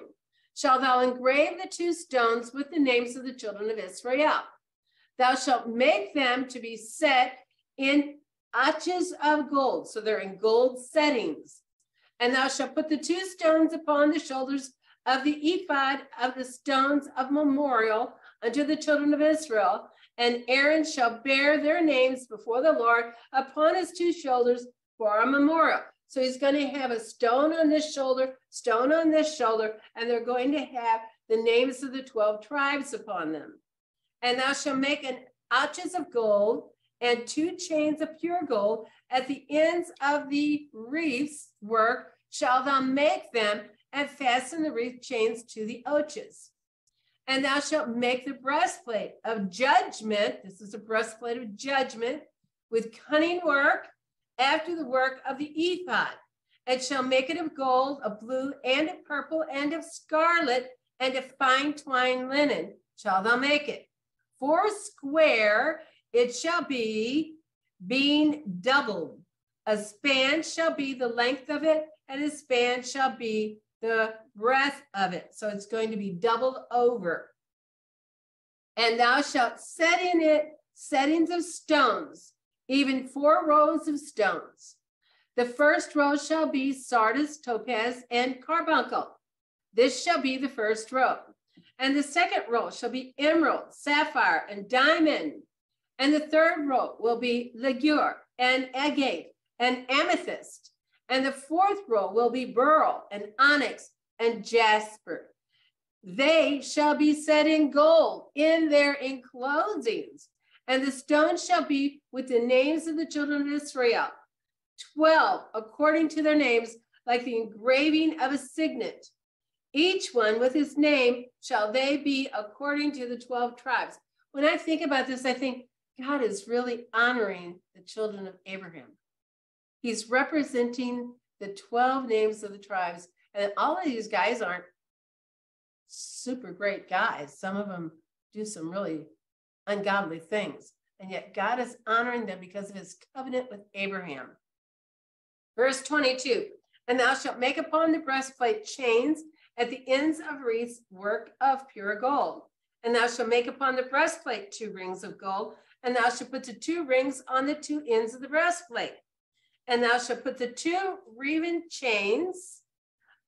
shall thou engrave the two stones with the names of the children of Israel. Thou shalt make them to be set in ouches of gold. So they're in gold settings. And thou shalt put the two stones upon the shoulders of the ephod of the stones of memorial unto the children of Israel. And Aaron shall bear their names before the Lord upon his two shoulders for a memorial. So he's going to have a stone on this shoulder, stone on this shoulder, and they're going to have the names of the 12 tribes upon them. And thou shalt make an ouches of gold and two chains of pure gold at the ends of the wreaths work shall thou make them and fasten the wreath chains to the ouches. And thou shalt make the breastplate of judgment. This is a breastplate of judgment with cunning work after the work of the ephod. And shall make it of gold, of blue, and of purple, and of scarlet, and of fine twined linen shall thou make it. Four square it shall be, being doubled. A span shall be the length of it, and a span shall be the breadth of it. So it's going to be doubled over. And thou shalt set in it settings of stones, even four rows of stones. The first row shall be sardis, topaz, and carbuncle. This shall be the first row. And the second row shall be emerald, sapphire, and diamond. And the third row will be ligure and agate and amethyst. And the fourth row will be beryl and onyx and jasper. They shall be set in gold in their enclosings. And the stones shall be with the names of the children of Israel, 12 according to their names, like the engraving of a signet. Each one with his name shall they be according to the 12 tribes. When I think about this, I think God is really honoring the children of Abraham. He's representing the 12 names of the tribes. And all of these guys aren't super great guys. Some of them do some really ungodly things. And yet God is honoring them because of his covenant with Abraham. Verse 22 And thou shalt make upon the breastplate chains at the ends of wreaths, work of pure gold. And thou shalt make upon the breastplate two rings of gold and thou shalt put the two rings on the two ends of the breastplate. And thou shalt put the two wreathen chains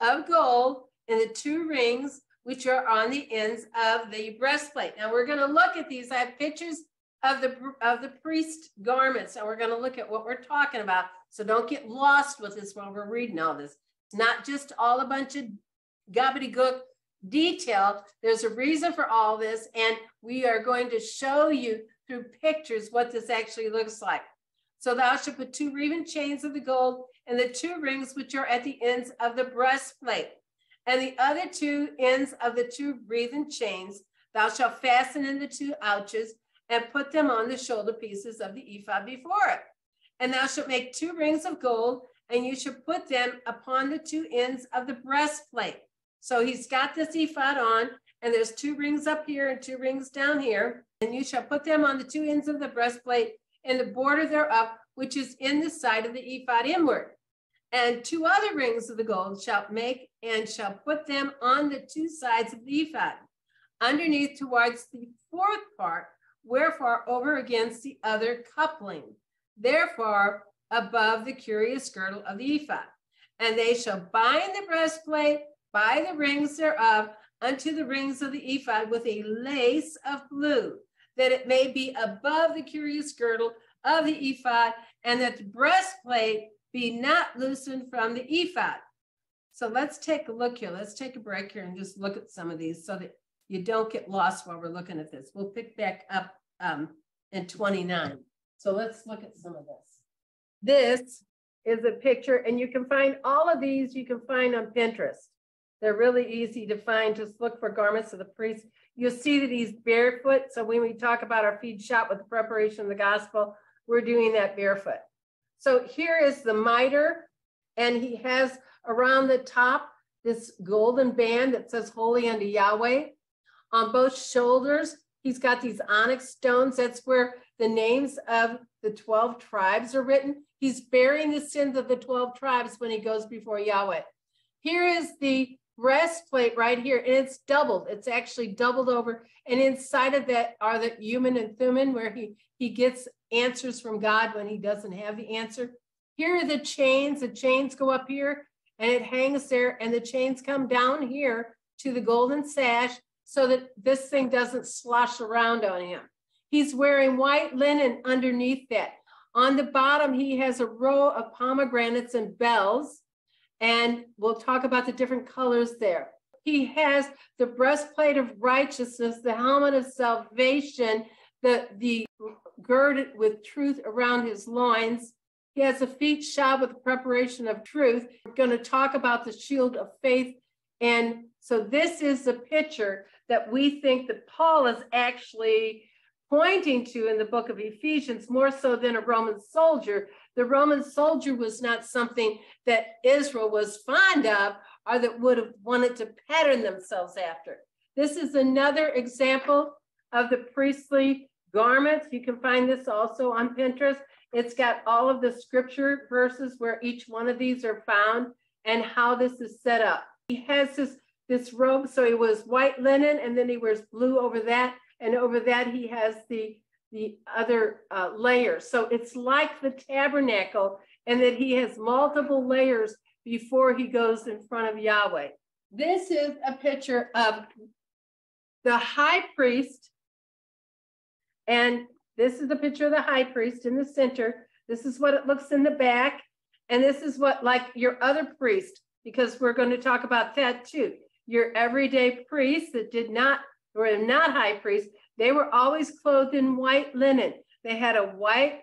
of gold in the two rings which are on the ends of the breastplate. Now we're going to look at these. I have pictures of the of the priest garments, and we're going to look at what we're talking about. So don't get lost with this while we're reading all this. It's not just all a bunch of gobbledygook detail. There's a reason for all this, and we are going to show you through pictures what this actually looks like. So thou shalt put two wreathen chains of the gold and the two rings which are at the ends of the breastplate. And the other two ends of the two wreathen chains thou shalt fasten in the two ouches and put them on the shoulder pieces of the ephod before it. And thou shalt make two rings of gold, and you shall put them upon the two ends of the breastplate. So he's got this ephod on, and there's two rings up here and two rings down here. And you shall put them on the two ends of the breastplate and the border thereof, which is in the side of the ephod inward. And two other rings of the gold shalt make and shall put them on the two sides of the ephod, underneath towards the fourth part, wherefore over against the other coupling, therefore above the curious girdle of the ephod. And they shall bind the breastplate by the rings thereof unto the rings of the ephod with a lace of blue, that it may be above the curious girdle of the ephod, and that the breastplate be not loosened from the ephod. So let's take a look here. Let's take a break here and just look at some of these so that you don't get lost while we're looking at this. We'll pick back up um, in 29. So let's look at some of this. This is a picture, and you can find all of these you can find on Pinterest. They're really easy to find. Just look for garments of the priest. You'll see that he's barefoot. So when we talk about our feed shop with the preparation of the gospel, we're doing that barefoot. So here is the mitre, and he has around the top this golden band that says holy unto Yahweh. On both shoulders, he's got these onyx stones. That's where the names of the 12 tribes are written. He's bearing the sins of the 12 tribes when he goes before Yahweh. Here is the breastplate right here, and it's doubled. It's actually doubled over. And inside of that are the Urim and Thummim, where he, he gets answers from God when he doesn't have the answer. Here are the chains. The chains go up here and it hangs there, and the chains come down here to the golden sash so that this thing doesn't slosh around on him. He's wearing white linen underneath that. On the bottom, he has a row of pomegranates and bells, and we'll talk about the different colors there. He has the breastplate of righteousness, the helmet of salvation, the, the girded with truth around his loins. He has a feet shod with the preparation of truth. We're going to talk about the shield of faith. And so this is the picture that we think that Paul is actually pointing to in the book of Ephesians, more so than a Roman soldier. The Roman soldier was not something that Israel was fond of or that would have wanted to pattern themselves after. This is another example of the priestly garments. You can find this also on Pinterest. It's got all of the scripture verses where each one of these are found and how this is set up. He has this, this robe, so he was white linen and then he wears blue over that. And over that, he has the, the other uh, layers. So it's like the tabernacle and that he has multiple layers before he goes in front of Yahweh. This is a picture of the high priest and this is the picture of the high priest in the center. This is what it looks in the back. And this is what, like your other priest, because we're going to talk about that too. Your everyday priests that did not, were not high priests, they were always clothed in white linen. They had a white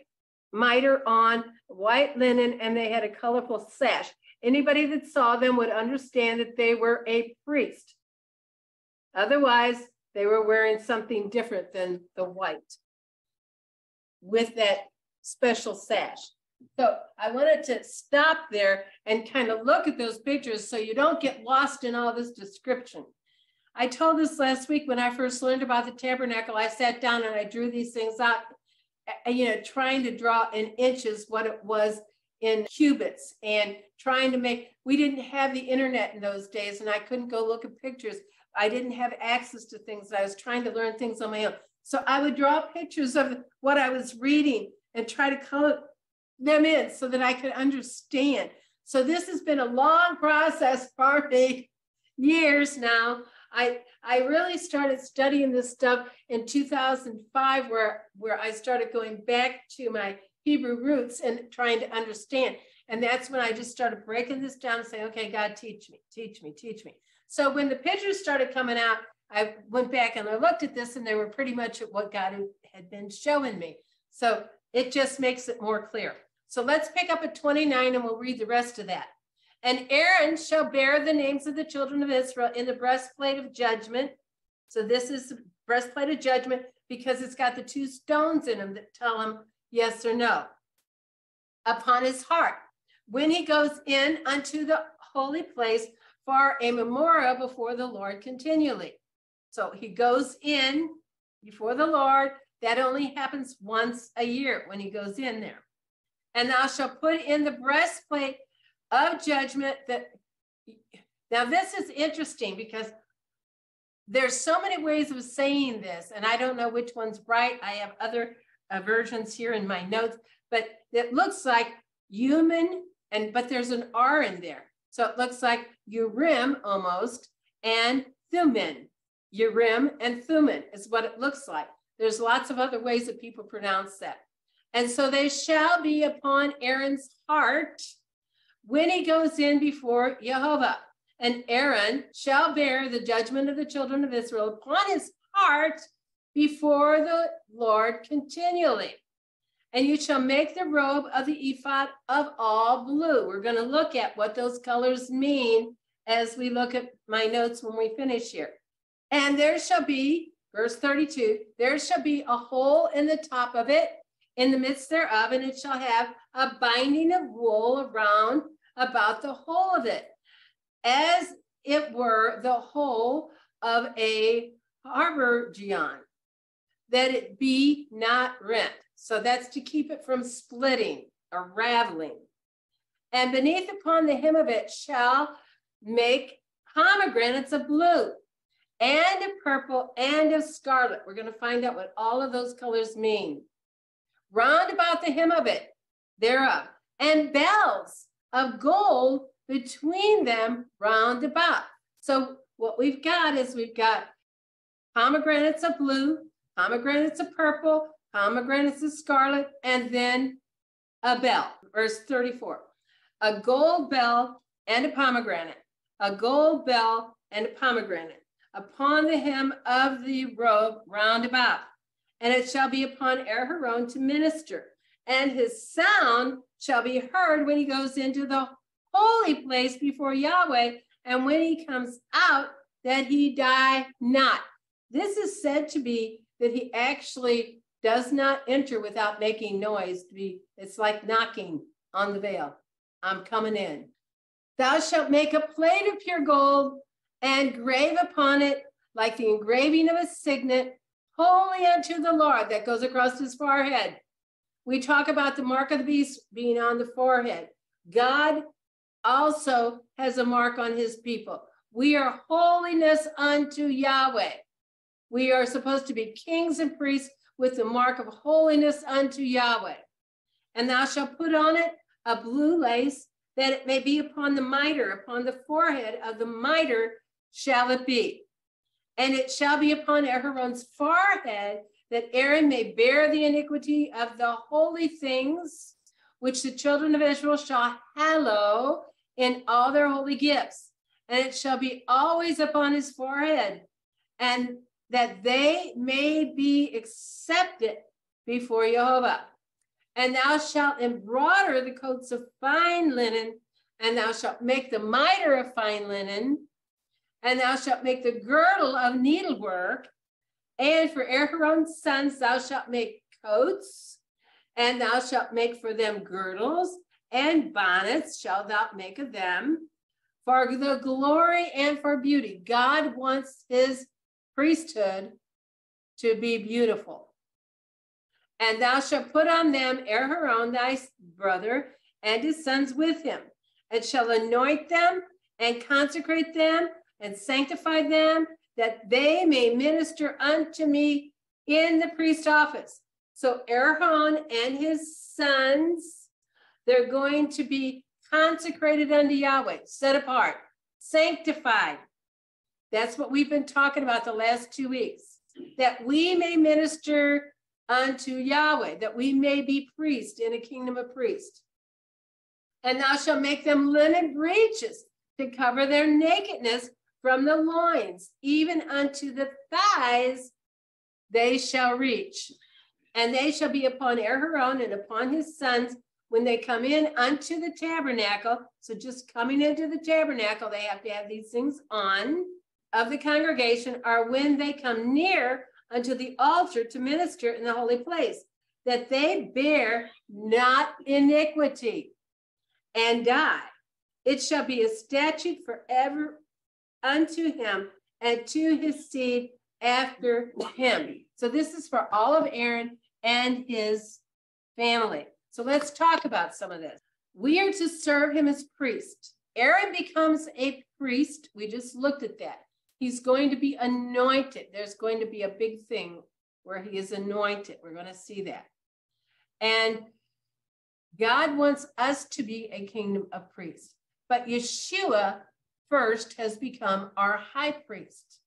mitre on, white linen, and they had a colorful sash. Anybody that saw them would understand that they were a priest. Otherwise, they were wearing something different than the white with that special sash. So I wanted to stop there and kind of look at those pictures so you don't get lost in all this description. I told this last week when I first learned about the tabernacle, I sat down and I drew these things out, you know, trying to draw in inches what it was in cubits and trying to make, we didn't have the internet in those days and I couldn't go look at pictures. I didn't have access to things. I was trying to learn things on my own. So I would draw pictures of what I was reading and try to color them in so that I could understand. So this has been a long process for me, years now. I I really started studying this stuff in 2005, where where I started going back to my Hebrew roots and trying to understand. And that's when I just started breaking this down and saying, okay, God, teach me, teach me, teach me. So when the pictures started coming out, I went back and I looked at this and they were pretty much what God had been showing me. So it just makes it more clear. So let's pick up at 29 and we'll read the rest of that. And Aaron shall bear the names of the children of Israel in the breastplate of judgment. So this is the breastplate of judgment because it's got the two stones in them that tell him yes or no. Upon his heart, when he goes in unto the holy place for a memorial before the Lord continually. So he goes in before the Lord. That only happens once a year when he goes in there. And thou shalt put in the breastplate of judgment that now this is interesting because there's so many ways of saying this, and I don't know which one's right. I have other uh, versions here in my notes, but it looks like human, And but there's an R in there. So it looks like Urim almost and Thummim. Urim and Thummim is what it looks like. There's lots of other ways that people pronounce that. And so they shall be upon Aaron's heart when he goes in before Jehovah. And Aaron shall bear the judgment of the children of Israel upon his heart before the Lord continually. And you shall make the robe of the ephod of all blue. We're going to look at what those colors mean as we look at my notes when we finish here. And there shall be, verse 32, there shall be a hole in the top of it, in the midst thereof, and it shall have a binding of wool around about the whole of it, as it were the whole of a habergeon, that it be not rent. So that's to keep it from splitting or raveling. And beneath upon the hem of it shall make pomegranates of blue and of purple and of scarlet. We're going to find out what all of those colors mean. Round about the hem of it, thereof, and bells of gold between them round about. So what we've got is we've got pomegranates of blue, pomegranates of purple, pomegranates of scarlet, and then a bell, verse 34. A gold bell and a pomegranate, a gold bell and a pomegranate upon the hem of the robe round about. And it shall be upon Aharon to minister, and his sound shall be heard when he goes into the holy place before Yahweh, and when he comes out, that he die not. This is said to be that he actually does not enter without making noise. It's like knocking on the veil. I'm coming in. Thou shalt make a plate of pure gold and grave upon it like the engraving of a signet, holy unto the Lord, that goes across his forehead. We talk about the mark of the beast being on the forehead. God also has a mark on his people. We are holiness unto Yahweh. We are supposed to be kings and priests with the mark of holiness unto Yahweh. And thou shalt put on it a blue lace, that it may be upon the mitre, upon the forehead of the mitre shall it be. And it shall be upon Aaron's forehead that Aaron may bear the iniquity of the holy things which the children of Israel shall hallow in all their holy gifts. And it shall be always upon his forehead, and that they may be accepted before Jehovah. And thou shalt embroider the coats of fine linen, and thou shalt make the mitre of fine linen, and thou shalt make the girdle of needlework. And for Aaron's sons, thou shalt make coats, and thou shalt make for them girdles, and bonnets shalt thou make of them for the glory and for beauty. God wants his priesthood to be beautiful. And thou shalt put on them Aaron, thy brother, and his sons with him, and shall anoint them and consecrate them and sanctify them, that they may minister unto me in the priest office. So Aaron and his sons, they're going to be consecrated unto Yahweh, set apart, sanctified. That's what we've been talking about the last two weeks. That we may minister unto Yahweh, that we may be priests in a kingdom of priests. And thou shalt make them linen breeches to cover their nakedness from the loins, even unto the thighs, they shall reach. And they shall be upon Aaron and upon his sons when they come in unto the tabernacle. So just coming into the tabernacle, they have to have these things on of the congregation, or when they come near unto the altar to minister in the holy place, that they bear not iniquity and die. It shall be a statute forever unto him and to his seed after him. So this is for all of Aaron and his family. So let's talk about some of this. We are to serve him as priest. Aaron becomes a priest. We just looked at that. He's going to be anointed. There's going to be a big thing where he is anointed. We're going to see that. And God wants us to be a kingdom of priests, but Yeshua first has become our high priest.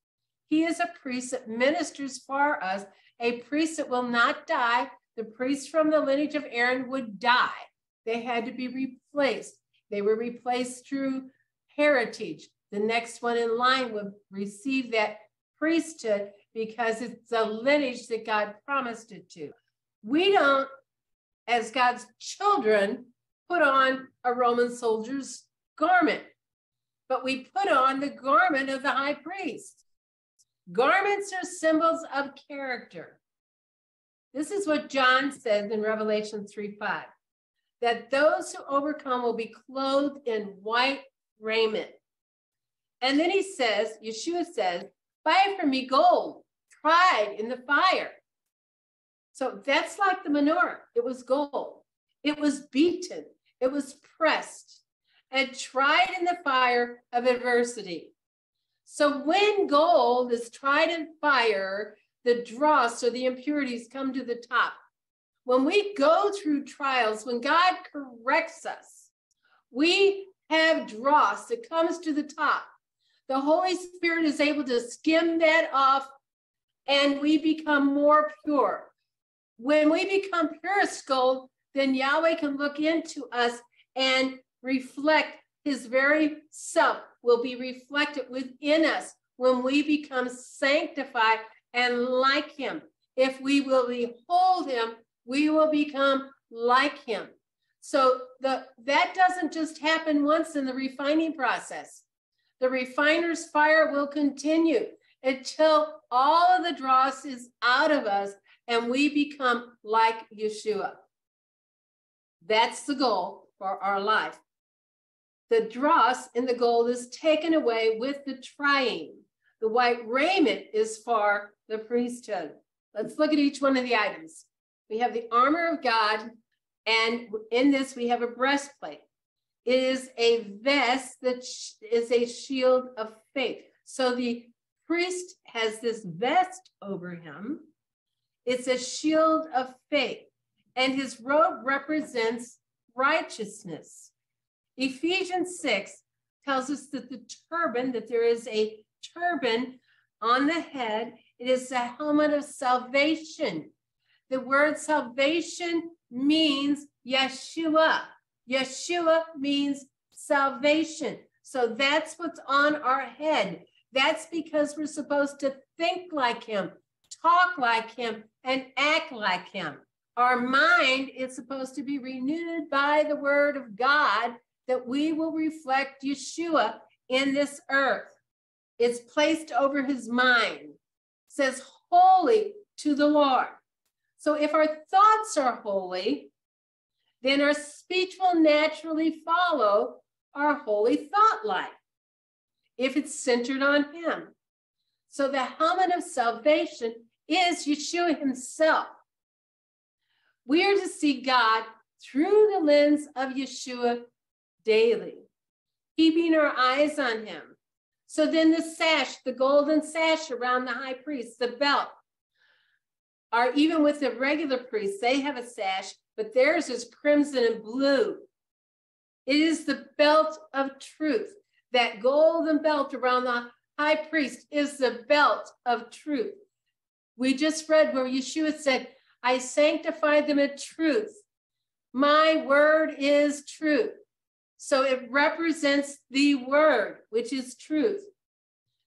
He is a priest that ministers for us, a priest that will not die. The priests from the lineage of Aaron would die. They had to be replaced. They were replaced through heritage. The next one in line would receive that priesthood because it's a lineage that God promised it to. We don't, as God's children, put on a Roman soldier's garment, but we put on the garment of the high priest. Garments are symbols of character. This is what John says in Revelation 3 5 that those who overcome will be clothed in white raiment. And then he says, Yeshua says, buy for me gold, tried in the fire. So that's like the menorah. It was gold. It was beaten. It was pressed and tried in the fire of adversity. So when gold is tried in fire, the dross or the impurities come to the top. When we go through trials, when God corrects us, we have dross that comes to the top. The Holy Spirit is able to skim that off and we become more pure. When we become pure gold, then Yahweh can look into us and reflect his very self will be reflected within us when we become sanctified and like him. If we will behold him, we will become like him. So the that doesn't just happen once in the refining process. The refiner's fire will continue until all of the dross is out of us and we become like Yeshua. That's the goal for our life. The dross in the gold is taken away with the trying. The white raiment is for the priesthood. Let's look at each one of the items. We have the armor of God, and in this we have a breastplate. It is a vest that is a shield of faith. So the priest has this vest over him. It's a shield of faith, and his robe represents righteousness. Ephesians 6 tells us that the turban, that there is a turban on the head, it is a helmet of salvation. The word salvation means Yeshua. Yeshua means salvation. So that's what's on our head. That's because we're supposed to think like him, talk like him, and act like him. Our mind is supposed to be renewed by the word of God that we will reflect Yeshua in this earth. It's placed over his mind. It says holy to the Lord. So if our thoughts are holy, then our speech will naturally follow our holy thought life if it's centered on him. So the helmet of salvation is Yeshua himself. We are to see God through the lens of Yeshua daily, keeping our eyes on him. So then the sash, the golden sash around the high priest, the belt, are even with the regular priests, they have a sash, but theirs is crimson and blue. It is the belt of truth. That golden belt around the high priest is the belt of truth. We just read where Yeshua said, I sanctify them in truth. My word is truth. So it represents the word, which is truth.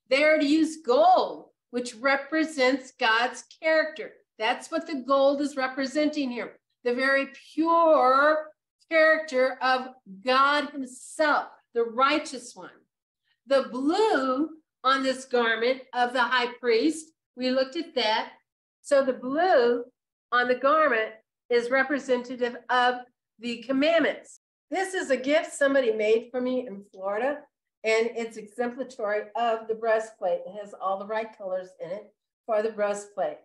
They are to use gold, which represents God's character. That's what the gold is representing here. The very pure character of God Himself, the righteous one. The blue on this garment of the high priest, we looked at that. So the blue on the garment is representative of the commandments. This is a gift somebody made for me in Florida, and it's exemplary of the breastplate. It has all the right colors in it for the breastplate.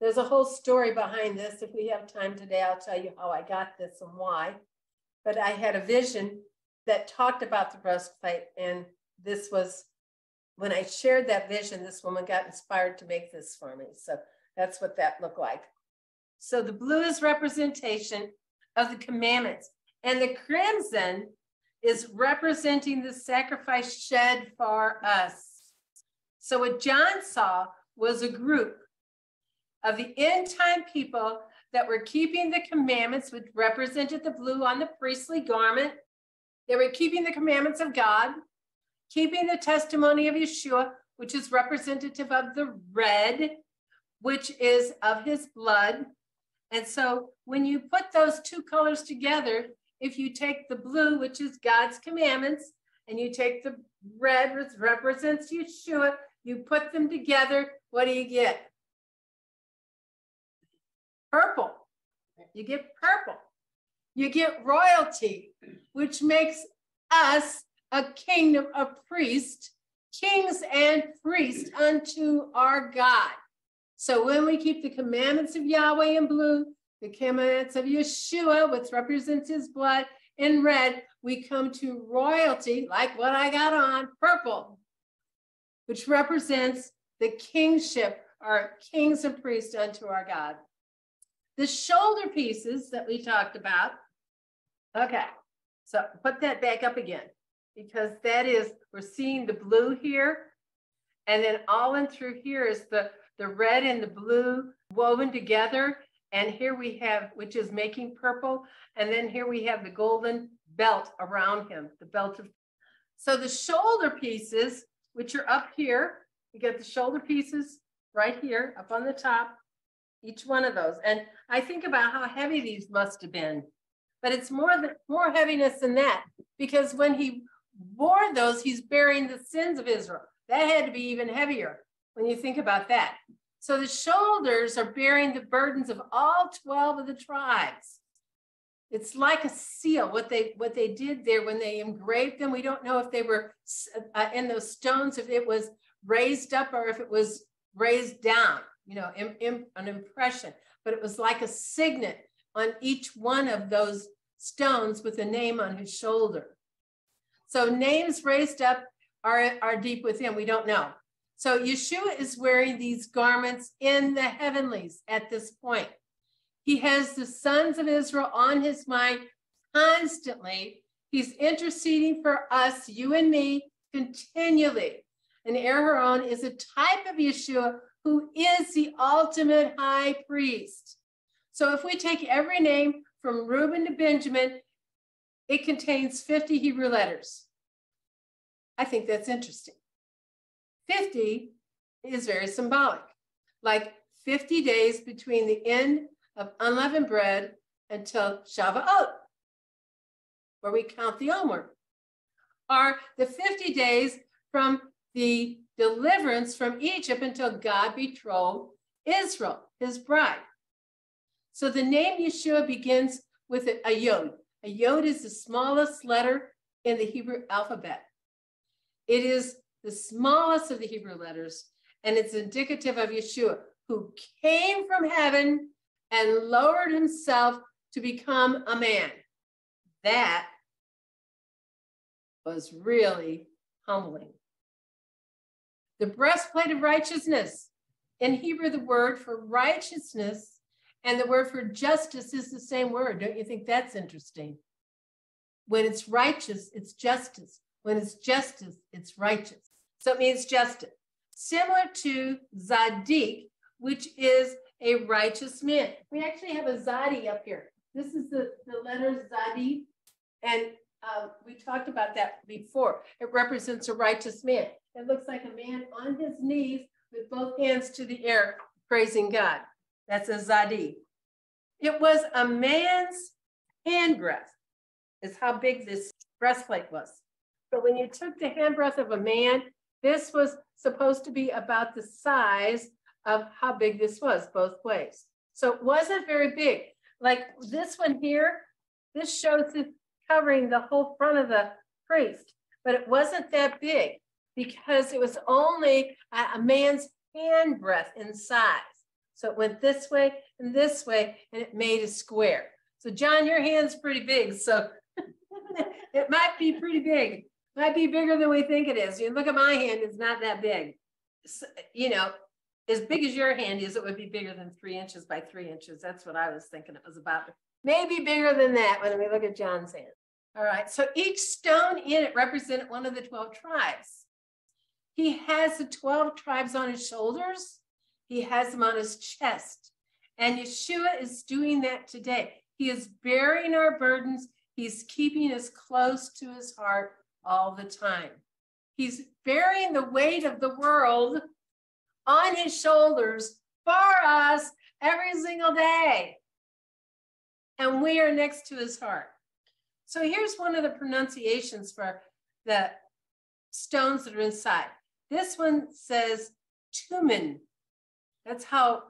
There's a whole story behind this. If we have time today, I'll tell you how I got this and why. But I had a vision that talked about the breastplate, and this was when I shared that vision, this woman got inspired to make this for me. So that's what that looked like. So the blue is representation of the commandments. And the crimson is representing the sacrifice shed for us. So what John saw was a group of the end time people that were keeping the commandments, which represented the blue on the priestly garment. They were keeping the commandments of God, keeping the testimony of Yeshua, which is representative of the red, which is of his blood. And so when you put those two colors together, if you take the blue, which is God's commandments, and you take the red, which represents Yeshua, you put them together, what do you get? Purple. You get purple. You get royalty, which makes us a kingdom of priests, kings and priests unto our God. So when we keep the commandments of Yahweh in blue, the commandments of Yeshua, which represents his blood, in red, we come to royalty, like what I got on, purple, which represents the kingship, our kings and priests unto our God. The shoulder pieces that we talked about. Okay, so put that back up again because that is, we're seeing the blue here. And then all in through here is the, the red and the blue woven together. And here we have, which is making purple. And then here we have the golden belt around him, the belt of. So the shoulder pieces, which are up here, you get the shoulder pieces right here up on the top, each one of those. And I think about how heavy these must have been, but it's more than more heaviness than that because when he wore those, he's bearing the sins of Israel. That had to be even heavier when you think about that. So the shoulders are bearing the burdens of all 12 of the tribes. It's like a seal. What they what they did there when they engraved them, we don't know if they were uh, in those stones, if it was raised up or if it was raised down you know, in, in, an impression, but it was like a signet on each one of those stones with a name on his shoulder. So names raised up are, are deep within, we don't know. So Yeshua is wearing these garments in the heavenlies at this point. He has the sons of Israel on his mind constantly. He's interceding for us, you and me, continually. And Aaron is a type of Yeshua who is the ultimate high priest. So if we take every name from Reuben to Benjamin, it contains 50 Hebrew letters. I think that's interesting. 50 is very symbolic, like 50 days between the end of unleavened bread until Shavuot, where we count the Omer, are the 50 days from the deliverance from Egypt until God betrothed Israel, his bride. So the name Yeshua begins with a yod. A yod is the smallest letter in the Hebrew alphabet. It is the smallest of the Hebrew letters, and it's indicative of Yeshua, who came from heaven and lowered himself to become a man. That was really humbling. The breastplate of righteousness. In Hebrew, the word for righteousness and the word for justice is the same word. Don't you think that's interesting? When it's righteous, it's justice. When it's justice, it's righteous. So it means justice. Similar to Zadik, which is a righteous man. We actually have a Zadi up here. This is the, the letter Zadi. And um, we talked about that before. It represents a righteous man. It looks like a man on his knees with both hands to the air, praising God. That's a zadi. It was a man's handbreadth, is how big this breastplate was. So when you took the handbreadth of a man, this was supposed to be about the size of how big this was both ways. So it wasn't very big. Like this one here, this shows it covering the whole front of the priest, but it wasn't that big because it was only a, man's hand breadth in size. So it went this way and this way, and it made a square. So John, your hand's pretty big, so it might be pretty big. Might be bigger than we think it is. You look at my hand; it's not that big. So, you know, as big as your hand is, it would be bigger than three inches by three inches. That's what I was thinking it was about. maybe bigger than that when we look at John's hand. All right, so each stone in it represented one of the 12 tribes. He has the 12 tribes on his shoulders, he has them on his chest. And Yeshua is doing that today. He is bearing our burdens, he's keeping us close to his heart all the time. He's bearing the weight of the world on his shoulders for us every single day. And we are next to his heart. So here's one of the pronunciations for the stones that are inside. This one says tumen. That's how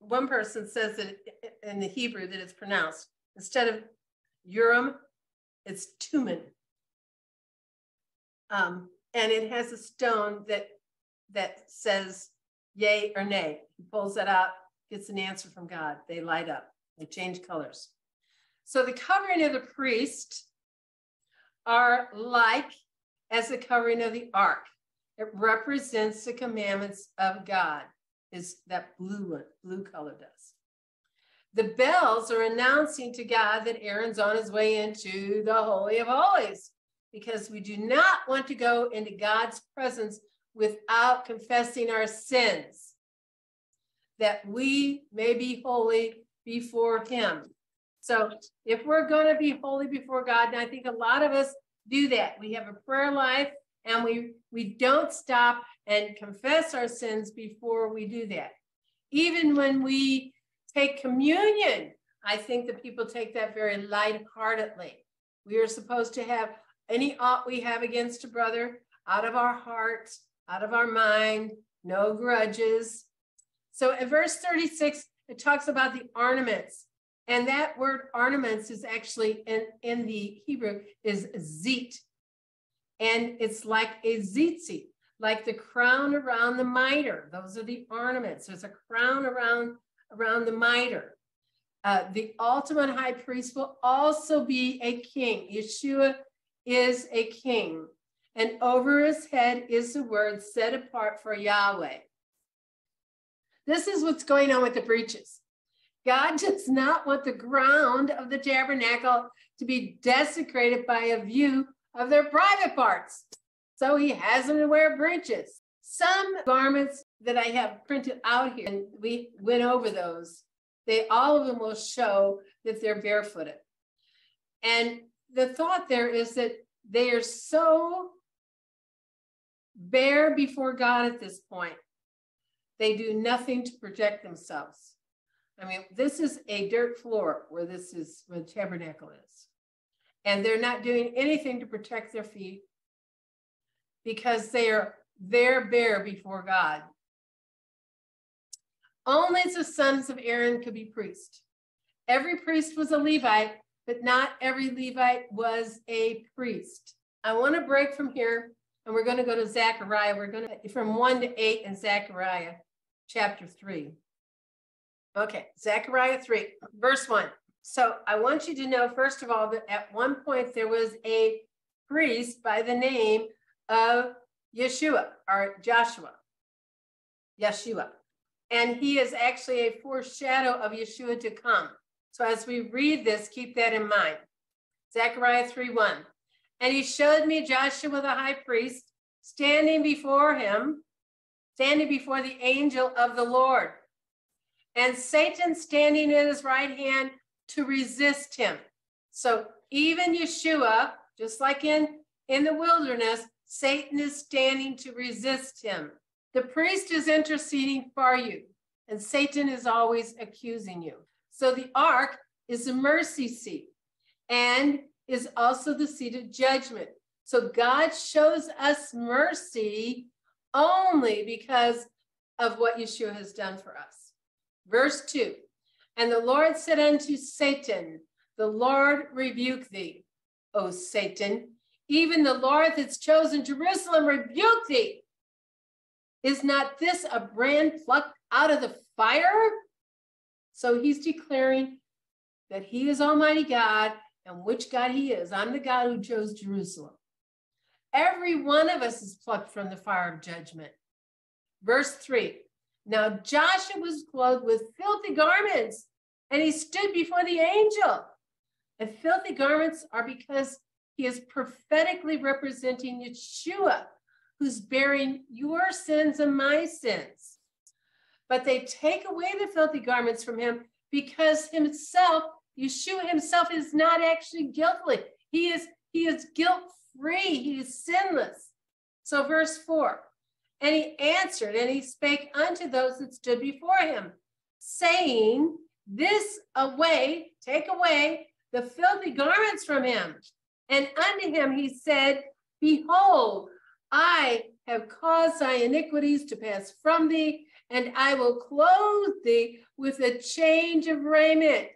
one person says it in the Hebrew that it's pronounced. Instead of Urim, it's tumen. Um, and it has a stone that that says yay or nay. He pulls that out, gets an answer from God. They light up, they change colors. So the covering of the priest are like as the covering of the ark. It represents the commandments of God, is that blue one, blue color does. The bells are announcing to God that Aaron's on his way into the Holy of Holies because we do not want to go into God's presence without confessing our sins, that we may be holy before Him. So if we're going to be holy before God, and I think a lot of us do that, we have a prayer life and we we don't stop and confess our sins before we do that. Even when we take communion, I think that people take that very lightheartedly. We are supposed to have any ought we have against a brother out of our heart, out of our mind, no grudges. So in verse 36, it talks about the ornaments. And that word ornaments is actually in, in the Hebrew is zit. And it's like a zitzi, like the crown around the mitre. Those are the ornaments. There's a crown around, around the mitre. Uh, the ultimate high priest will also be a king. Yeshua is a king and over his head is the word set apart for Yahweh. This is what's going on with the breeches. God does not want the ground of the tabernacle to be desecrated by a view of their private parts. So he has them to wear breeches. Some garments that I have printed out here, and we went over those, they all of them will show that they're barefooted. And the thought there is that they are so bare before God at this point. They do nothing to protect themselves. I mean, this is a dirt floor where this is where the tabernacle is. And they're not doing anything to protect their feet because they are there bare before God. Only the sons of Aaron could be priests. Every priest was a Levite, but not every Levite was a priest. I want to break from here and we're going to go to Zechariah. We're going to from one to eight in Zechariah chapter three. Okay, Zechariah 3, verse 1. So I want you to know, first of all, that at one point there was a priest by the name of Yeshua or Joshua. Yeshua. And he is actually a foreshadow of Yeshua to come. So as we read this, keep that in mind. Zechariah 3 1. And he showed me Joshua the high priest standing before him, standing before the angel of the Lord, and Satan standing in his right hand to resist him. So even Yeshua, just like in, in the wilderness, Satan is standing to resist him. The priest is interceding for you, and Satan is always accusing you. So the ark is a mercy seat. And is also the seat of judgment. So God shows us mercy only because of what Yeshua has done for us. Verse 2 And the Lord said unto Satan, The Lord rebuke thee, O Satan. Even the Lord that's chosen Jerusalem rebuke thee. Is not this a brand plucked out of the fire? So he's declaring that he is Almighty God and which God he is. I'm the God who chose Jerusalem. Every one of us is plucked from the fire of judgment. Verse 3 Now Joshua was clothed with filthy garments and he stood before the angel. And filthy garments are because he is prophetically representing Yeshua, who's bearing your sins and my sins. But they take away the filthy garments from him because himself, Yeshua himself, is not actually guilty. He is, he is guilt free, he is sinless. So, verse 4 And he answered, and he spake unto those that stood before him, saying, This away, take away the filthy garments from him. And unto him he said, Behold, I have caused thy iniquities to pass from thee, and I will clothe thee with a change of raiment.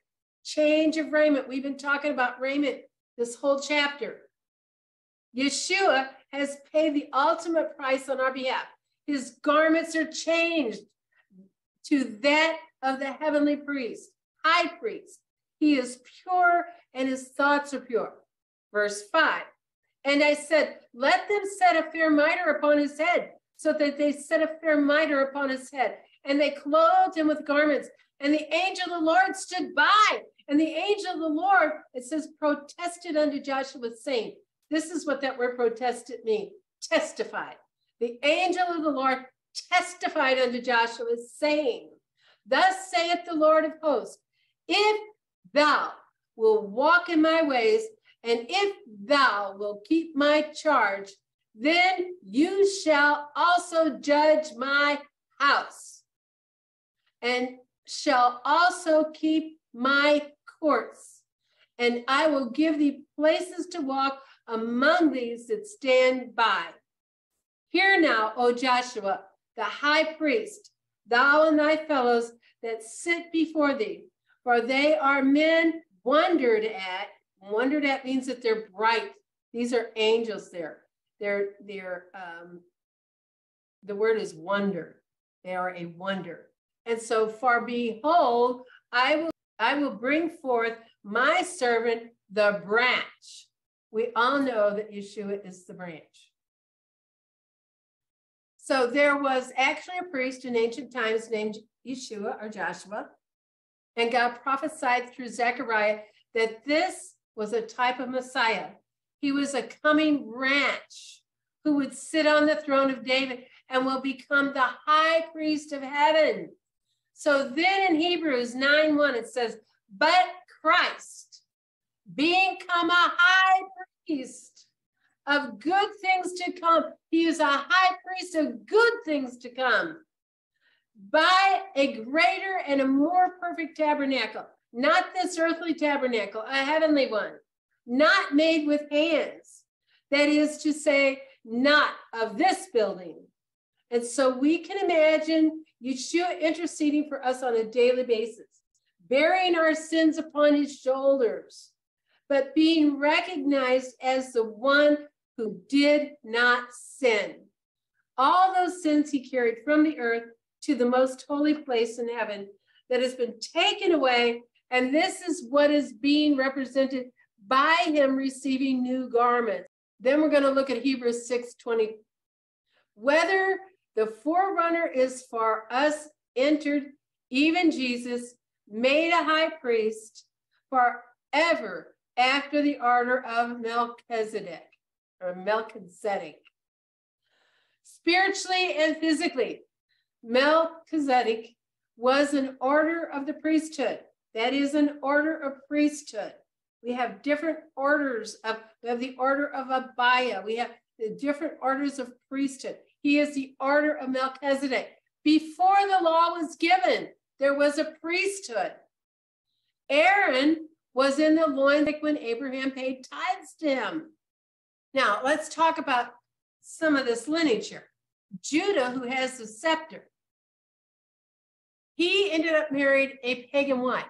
Change of raiment. We've been talking about raiment this whole chapter. Yeshua has paid the ultimate price on our behalf. His garments are changed to that of the heavenly priest, high priest. He is pure and his thoughts are pure. Verse 5 And I said, Let them set a fair mitre upon his head. So that they set a fair mitre upon his head. And they clothed him with garments. And the angel of the Lord stood by. And the angel of the Lord, it says, protested unto Joshua, saying, This is what that word protested means testified. The angel of the Lord testified unto Joshua, saying, Thus saith the Lord of hosts, if thou will walk in my ways, and if thou will keep my charge, then you shall also judge my house, and shall also keep my courts, and I will give thee places to walk among these that stand by. Hear now, O Joshua, the high priest, thou and thy fellows that sit before thee, for they are men wondered at. Wondered at means that they're bright. These are angels there. They're, they're, um, the word is wonder. They are a wonder. And so, for behold, I will, I will bring forth my servant, the branch. We all know that Yeshua is the branch. So there was actually a priest in ancient times named Yeshua or Joshua, and God prophesied through Zechariah that this was a type of Messiah. He was a coming branch who would sit on the throne of David and will become the high priest of heaven. So then in Hebrews 9 1, it says, But Christ, being come a high priest of good things to come, he is a high priest of good things to come by a greater and a more perfect tabernacle, not this earthly tabernacle, a heavenly one, not made with hands. That is to say, not of this building. And so we can imagine Yeshua interceding for us on a daily basis, bearing our sins upon his shoulders, but being recognized as the one who did not sin. All those sins he carried from the earth to the most holy place in heaven that has been taken away. And this is what is being represented by him receiving new garments. Then we're going to look at Hebrews 6 20. Whether the forerunner is for us entered, even Jesus, made a high priest forever after the order of Melchizedek or Melchizedek. Spiritually and physically, Melchizedek was an order of the priesthood. That is an order of priesthood. We have different orders of, we have the order of Abiah. We have the different orders of priesthood. He is the order of Melchizedek. Before the law was given, there was a priesthood. Aaron was in the loin like when Abraham paid tithes to him. Now, let's talk about some of this lineage here. Judah, who has the scepter, he ended up married a pagan wife.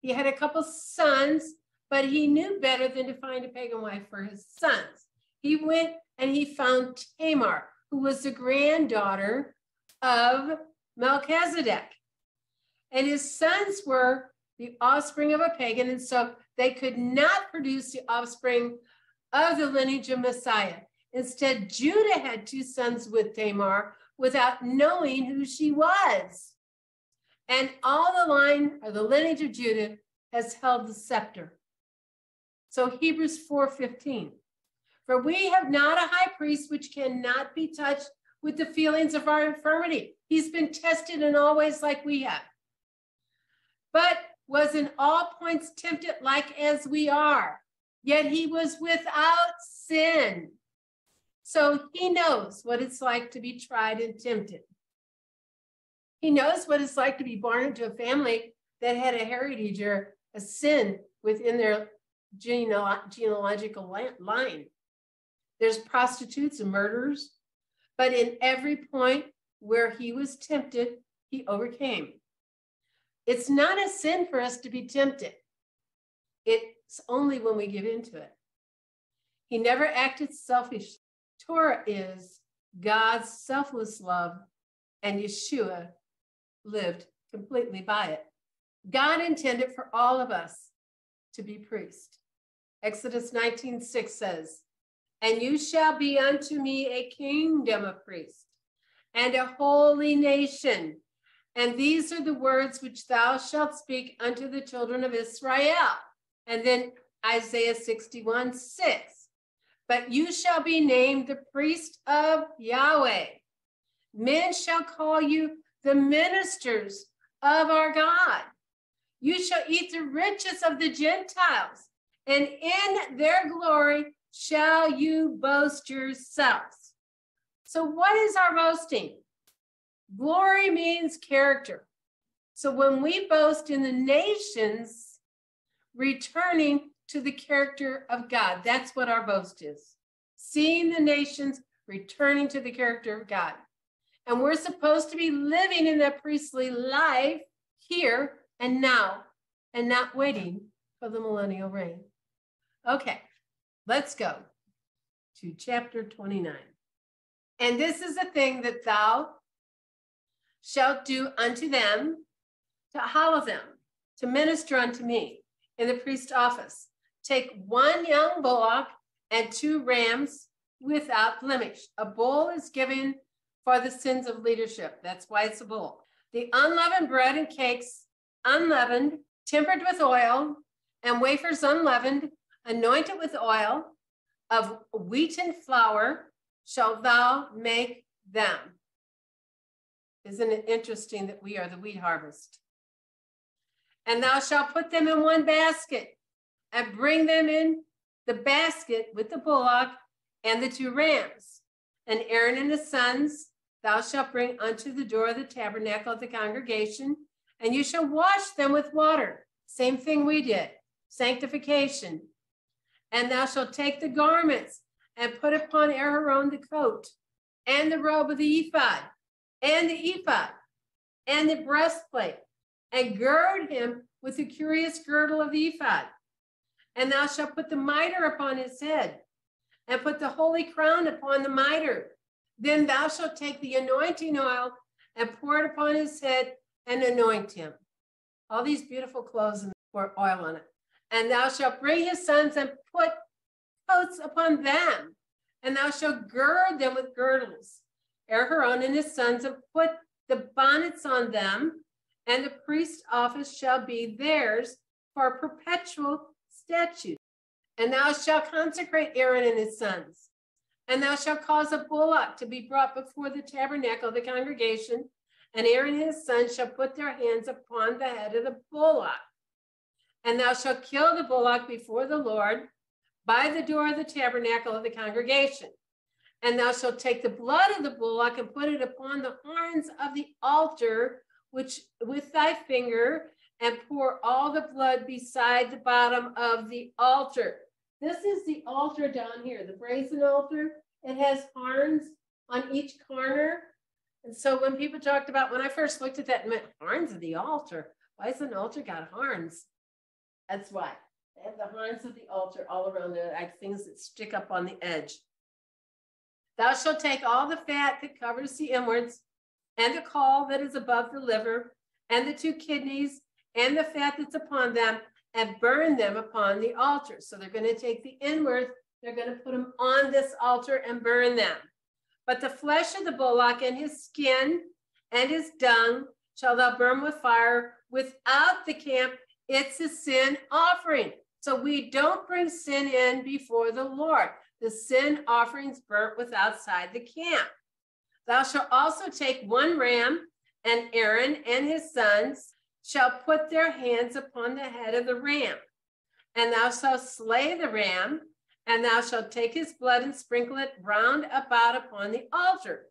He had a couple sons, but he knew better than to find a pagan wife for his sons. He went and he found Tamar, who was the granddaughter of Melchizedek. And his sons were the offspring of a pagan, and so they could not produce the offspring of the lineage of Messiah. Instead, Judah had two sons with Tamar without knowing who she was. And all the line or the lineage of Judah has held the scepter. So Hebrews 4:15. For we have not a high priest which cannot be touched with the feelings of our infirmity. He's been tested in all ways like we have. But was in all points tempted like as we are, yet he was without sin. So he knows what it's like to be tried and tempted. He knows what it's like to be born into a family that had a heritage or a sin within their genealogical line. There's prostitutes and murderers, but in every point where he was tempted, he overcame. It's not a sin for us to be tempted. It's only when we give into it. He never acted selfish. Torah is God's selfless love, and Yeshua lived completely by it. God intended for all of us to be priests. Exodus 19:6 says, "And you shall be unto me a kingdom of priests and a holy nation. And these are the words which thou shalt speak unto the children of Israel." And then Isaiah 61 6. But you shall be named the priest of Yahweh. Men shall call you the ministers of our God. You shall eat the riches of the Gentiles, and in their glory shall you boast yourselves. So, what is our boasting? Glory means character. So, when we boast in the nations, returning to the character of God, that's what our boast is. Seeing the nations returning to the character of God. And we're supposed to be living in that priestly life here and now and not waiting for the millennial reign. Okay, let's go to chapter 29. And this is the thing that thou shalt do unto them to hallow them, to minister unto me in the priest office. Take one young bullock and two rams without blemish. A bull is given for the sins of leadership. That's why it's a bull. The unleavened bread and cakes, unleavened, tempered with oil, and wafers unleavened, anointed with oil of wheaten flour, shalt thou make them. Isn't it interesting that we are the wheat harvest? And thou shalt put them in one basket and bring them in the basket with the bullock and the two rams. And Aaron and his sons thou shalt bring unto the door of the tabernacle of the congregation, and you shall wash them with water. Same thing we did, sanctification. And thou shalt take the garments and put upon Aaron the coat and the robe of the ephod and the ephod and the breastplate and gird him with the curious girdle of the ephod. And thou shalt put the mitre upon his head and put the holy crown upon the mitre then thou shalt take the anointing oil and pour it upon his head and anoint him. All these beautiful clothes and pour oil on it. And thou shalt bring his sons and put coats upon them, and thou shalt gird them with girdles. Aaron and his sons and put the bonnets on them, and the priest's office shall be theirs for a perpetual statute. And thou shalt consecrate Aaron and his sons and thou shalt cause a bullock to be brought before the tabernacle of the congregation, and Aaron and his sons shall put their hands upon the head of the bullock. And thou shalt kill the bullock before the Lord by the door of the tabernacle of the congregation. And thou shalt take the blood of the bullock and put it upon the horns of the altar, which with thy finger, and pour all the blood beside the bottom of the altar. This is the altar down here, the brazen altar. It has horns on each corner. And so when people talked about, when I first looked at that, it meant horns of the altar. Why is an altar got horns? That's why. They have the horns of the altar all around there, like things that stick up on the edge. Thou shalt take all the fat that covers the inwards, and the caul that is above the liver, and the two kidneys, and the fat that's upon them, and burn them upon the altar. So they're going to take the inwards, they're going to put them on this altar and burn them. But the flesh of the bullock and his skin and his dung shall thou burn with fire without the camp. It's a sin offering. So we don't bring sin in before the Lord. The sin offerings burnt with outside the camp. Thou shalt also take one ram, and Aaron and his sons shall put their hands upon the head of the ram. And thou shalt slay the ram, and thou shalt take his blood and sprinkle it round about upon the altar.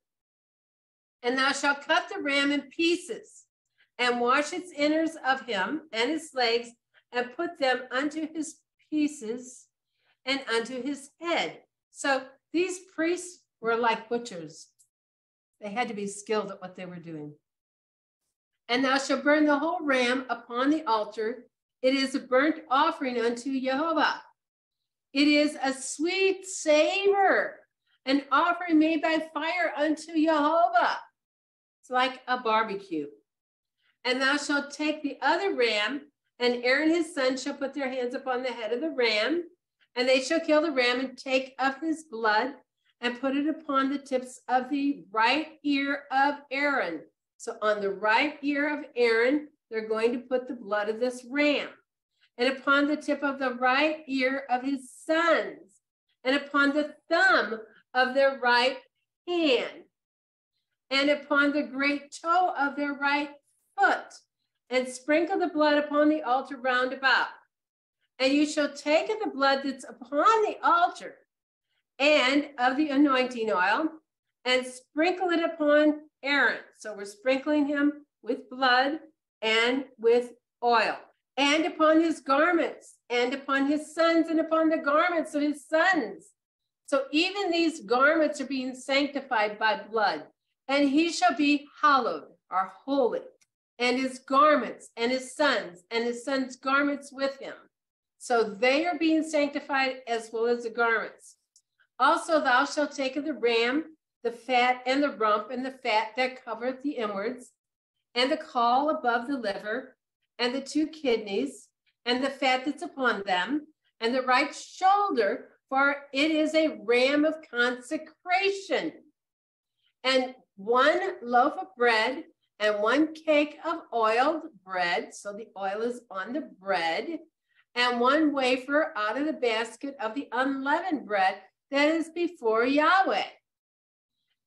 And thou shalt cut the ram in pieces, and wash its innards of him and his legs, and put them unto his pieces and unto his head. So these priests were like butchers. They had to be skilled at what they were doing. And thou shalt burn the whole ram upon the altar. It is a burnt offering unto Jehovah. It is a sweet savor, an offering made by fire unto Jehovah. It's like a barbecue. And thou shalt take the other ram, and Aaron his son shall put their hands upon the head of the ram, and they shall kill the ram and take of his blood and put it upon the tips of the right ear of Aaron. So on the right ear of Aaron, they're going to put the blood of this ram, and upon the tip of the right ear of his sons, and upon the thumb of their right hand, and upon the great toe of their right foot, and sprinkle the blood upon the altar round about. And you shall take of the blood that's upon the altar and of the anointing oil and sprinkle it upon Aaron. So we're sprinkling him with blood and with oil, and upon his garments, and upon his sons, and upon the garments of his sons. So even these garments are being sanctified by blood, and he shall be hallowed or holy, and his garments, and his sons, and his sons' garments with him. So they are being sanctified as well as the garments. Also, thou shalt take of the ram the fat and the rump and the fat that covereth the inwards, and the caul above the liver, and the two kidneys, and the fat that's upon them, and the right shoulder, for it is a ram of consecration. And one loaf of bread and one cake of oiled bread. So the oil is on the bread, and one wafer out of the basket of the unleavened bread that is before Yahweh.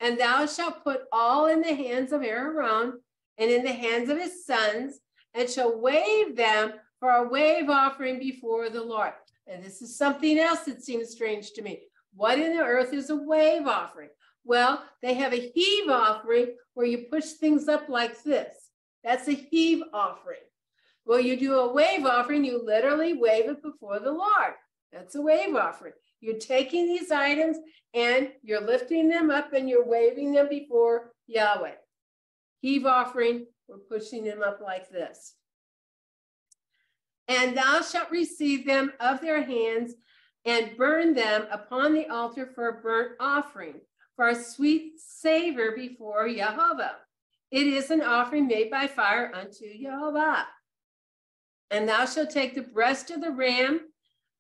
And thou shalt put all in the hands of Aaron and in the hands of his sons, and shall wave them for a wave offering before the Lord. And this is something else that seems strange to me. What in the earth is a wave offering? Well, they have a heave offering where you push things up like this. That's a heave offering. Well, you do a wave offering, you literally wave it before the Lord. That's a wave offering. You're taking these items and you're lifting them up and you're waving them before Yahweh. Heave offering, we're pushing them up like this. And thou shalt receive them of their hands and burn them upon the altar for a burnt offering, for a sweet savor before Jehovah. It is an offering made by fire unto Jehovah. And thou shalt take the breast of the ram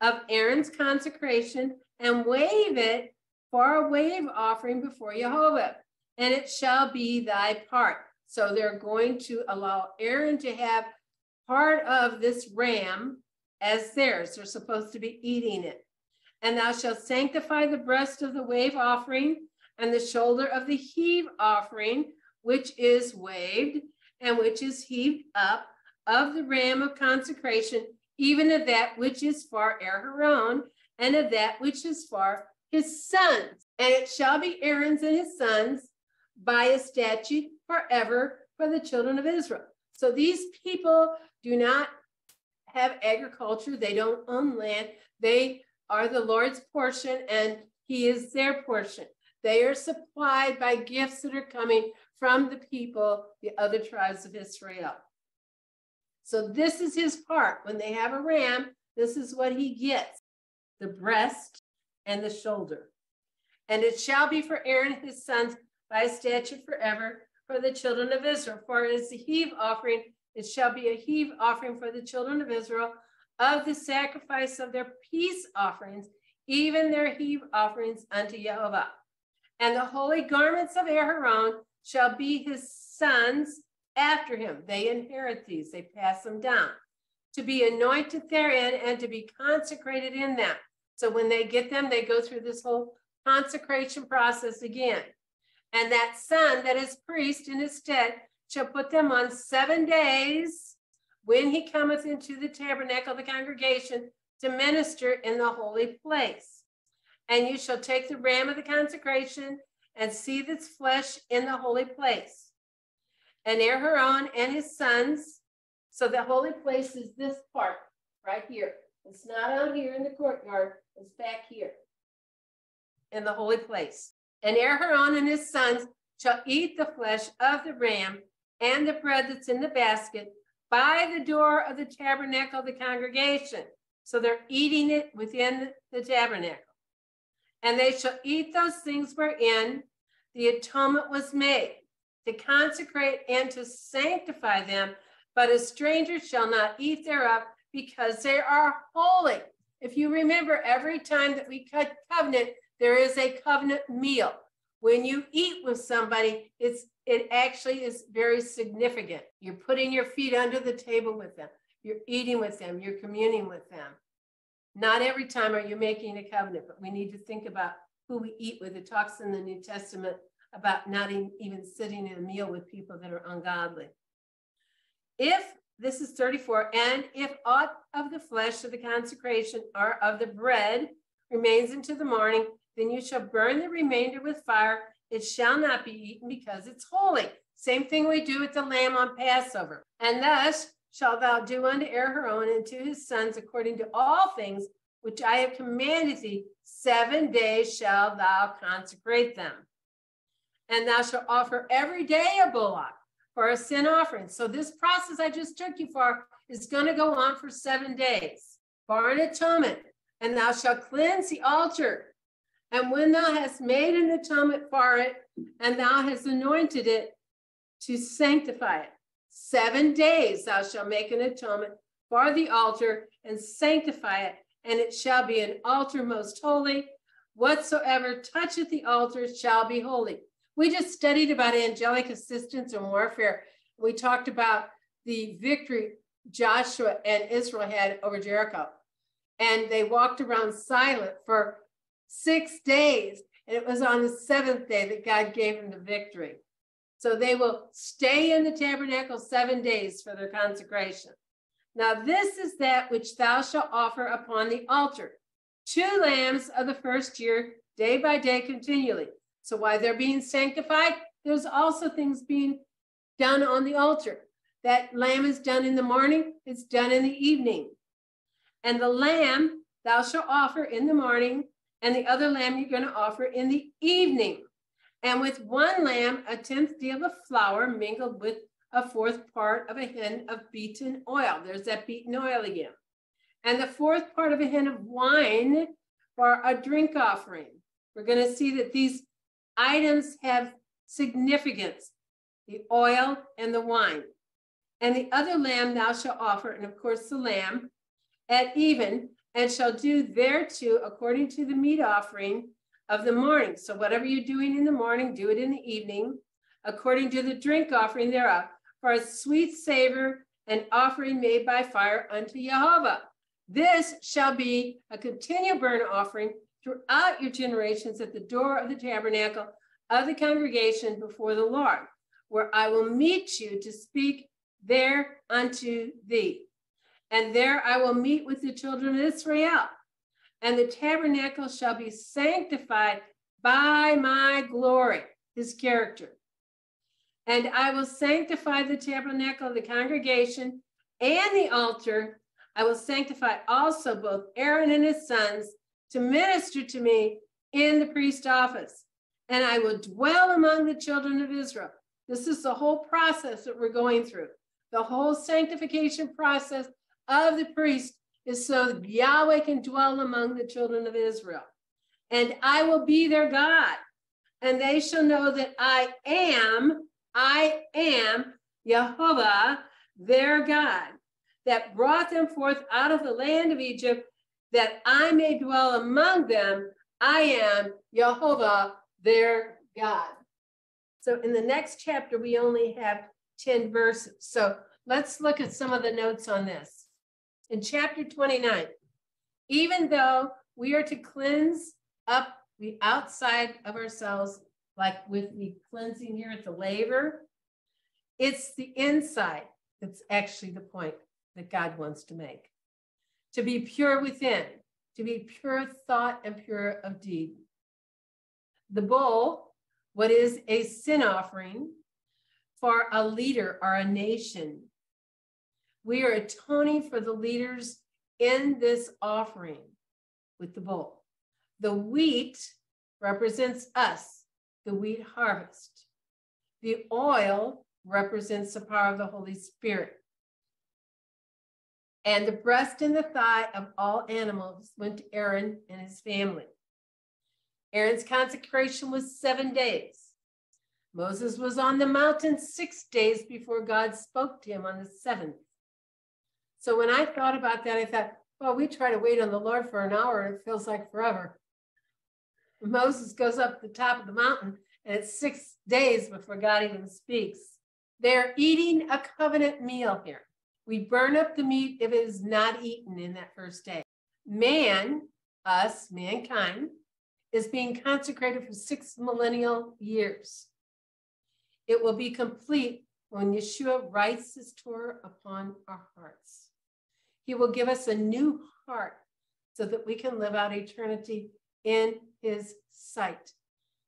of Aaron's consecration and wave it for a wave offering before Jehovah, and it shall be thy part. So they're going to allow Aaron to have part of this ram as theirs. They're supposed to be eating it. And thou shalt sanctify the breast of the wave offering and the shoulder of the heave offering, which is waved and which is heaved up of the ram of consecration even of that which is for Aaron, and of that which is for his sons. And it shall be Aaron's and his sons by a statute forever for the children of Israel. So these people do not have agriculture, they don't own land, they are the Lord's portion, and he is their portion. They are supplied by gifts that are coming from the people, the other tribes of Israel. So this is his part. When they have a ram, this is what he gets the breast and the shoulder. And it shall be for Aaron and his sons by a statute forever for the children of Israel. For it is the heave offering, it shall be a heave offering for the children of Israel of the sacrifice of their peace offerings, even their heave offerings unto Jehovah. And the holy garments of Aaron shall be his sons after him. They inherit these, they pass them down. To be anointed therein and to be consecrated in them. So when they get them, they go through this whole consecration process again. And that son that is priest in his stead shall put them on seven days when he cometh into the tabernacle of the congregation to minister in the holy place. And you shall take the ram of the consecration and seethe its flesh in the holy place. And Aaron and his sons, so the holy place is this part right here. It's not out here in the courtyard, it's back here in the holy place. And Aaron and his sons shall eat the flesh of the ram and the bread that's in the basket by the door of the tabernacle of the congregation. So they're eating it within the tabernacle. And they shall eat those things wherein the atonement was made to consecrate and to sanctify them. But a stranger shall not eat thereof because they are holy. If you remember, every time that we cut covenant, there is a covenant meal. When you eat with somebody, it's it actually is very significant. You're putting your feet under the table with them. You're eating with them. You're communing with them. Not every time are you making a covenant, but we need to think about who we eat with. It talks in the New Testament about not even sitting in a meal with people that are ungodly. If this is 34, and if aught of the flesh of the consecration or of the bread remains into the morning, then you shall burn the remainder with fire. It shall not be eaten because it's holy. Same thing we do with the lamb on Passover. And thus shalt thou do unto er Aaron and to his sons according to all things which I have commanded thee. Seven days shalt thou consecrate them. And thou shalt offer every day a bullock for a sin offering. So this process I just took you for is going to go on for seven days for an atonement. And thou shalt cleanse the altar and when thou hast made an atonement for it, and thou hast anointed it to sanctify it, seven days thou shalt make an atonement for the altar and sanctify it, and it shall be an altar most holy. Whatsoever toucheth the altar shall be holy. We just studied about angelic assistance and warfare. We talked about the victory Joshua and Israel had over Jericho. And they walked around silent for six days. And it was on the seventh day that God gave them the victory. So they will stay in the tabernacle seven days for their consecration. Now, this is that which thou shalt offer upon the altar two lambs of the first year, day by day, continually. So, while they're being sanctified, there's also things being done on the altar. That lamb is done in the morning, it's done in the evening. And the lamb thou shalt offer in the morning, and the other lamb you're going to offer in the evening. And with one lamb, a tenth deal of flour mingled with a fourth part of a hin of beaten oil. There's that beaten oil again. And the fourth part of a hin of wine for a drink offering. We're going to see that these items have significance the oil and the wine. And the other lamb thou shalt offer, and of course the lamb, at even and shall do thereto according to the meat offering of the morning. So whatever you're doing in the morning, do it in the evening, according to the drink offering thereof, for a sweet savor and offering made by fire unto Jehovah. This shall be a continual burnt offering throughout your generations at the door of the tabernacle of the congregation before the Lord, where I will meet you to speak there unto thee and there I will meet with the children of Israel. And the tabernacle shall be sanctified by my glory, his character. And I will sanctify the tabernacle of the congregation and the altar. I will sanctify also both Aaron and his sons to minister to me in the priest office. And I will dwell among the children of Israel. This is the whole process that we're going through. The whole sanctification process of the priest is so Yahweh can dwell among the children of Israel. And I will be their God, and they shall know that I am, I am Jehovah, their God, that brought them forth out of the land of Egypt, that I may dwell among them. I am Jehovah, their God. So in the next chapter, we only have 10 verses. So let's look at some of the notes on this. In chapter 29, even though we are to cleanse up the outside of ourselves, like with the cleansing here at the laver, it's the inside that's actually the point that God wants to make. To be pure within, to be pure thought and pure of deed. The bull, what is a sin offering for a leader or a nation. We are atoning for the leaders in this offering with the bull. The wheat represents us, the wheat harvest. The oil represents the power of the Holy Spirit. And the breast and the thigh of all animals went to Aaron and his family. Aaron's consecration was seven days. Moses was on the mountain six days before God spoke to him on the seventh. So when I thought about that, I thought, well, we try to wait on the Lord for an hour and it feels like forever. Moses goes up the top of the mountain and it's six days before God even speaks. They're eating a covenant meal here. We burn up the meat if it is not eaten in that first day. Man, us, mankind, is being consecrated for six millennial years. It will be complete when Yeshua writes his Torah upon our hearts. He will give us a new heart so that we can live out eternity in his sight.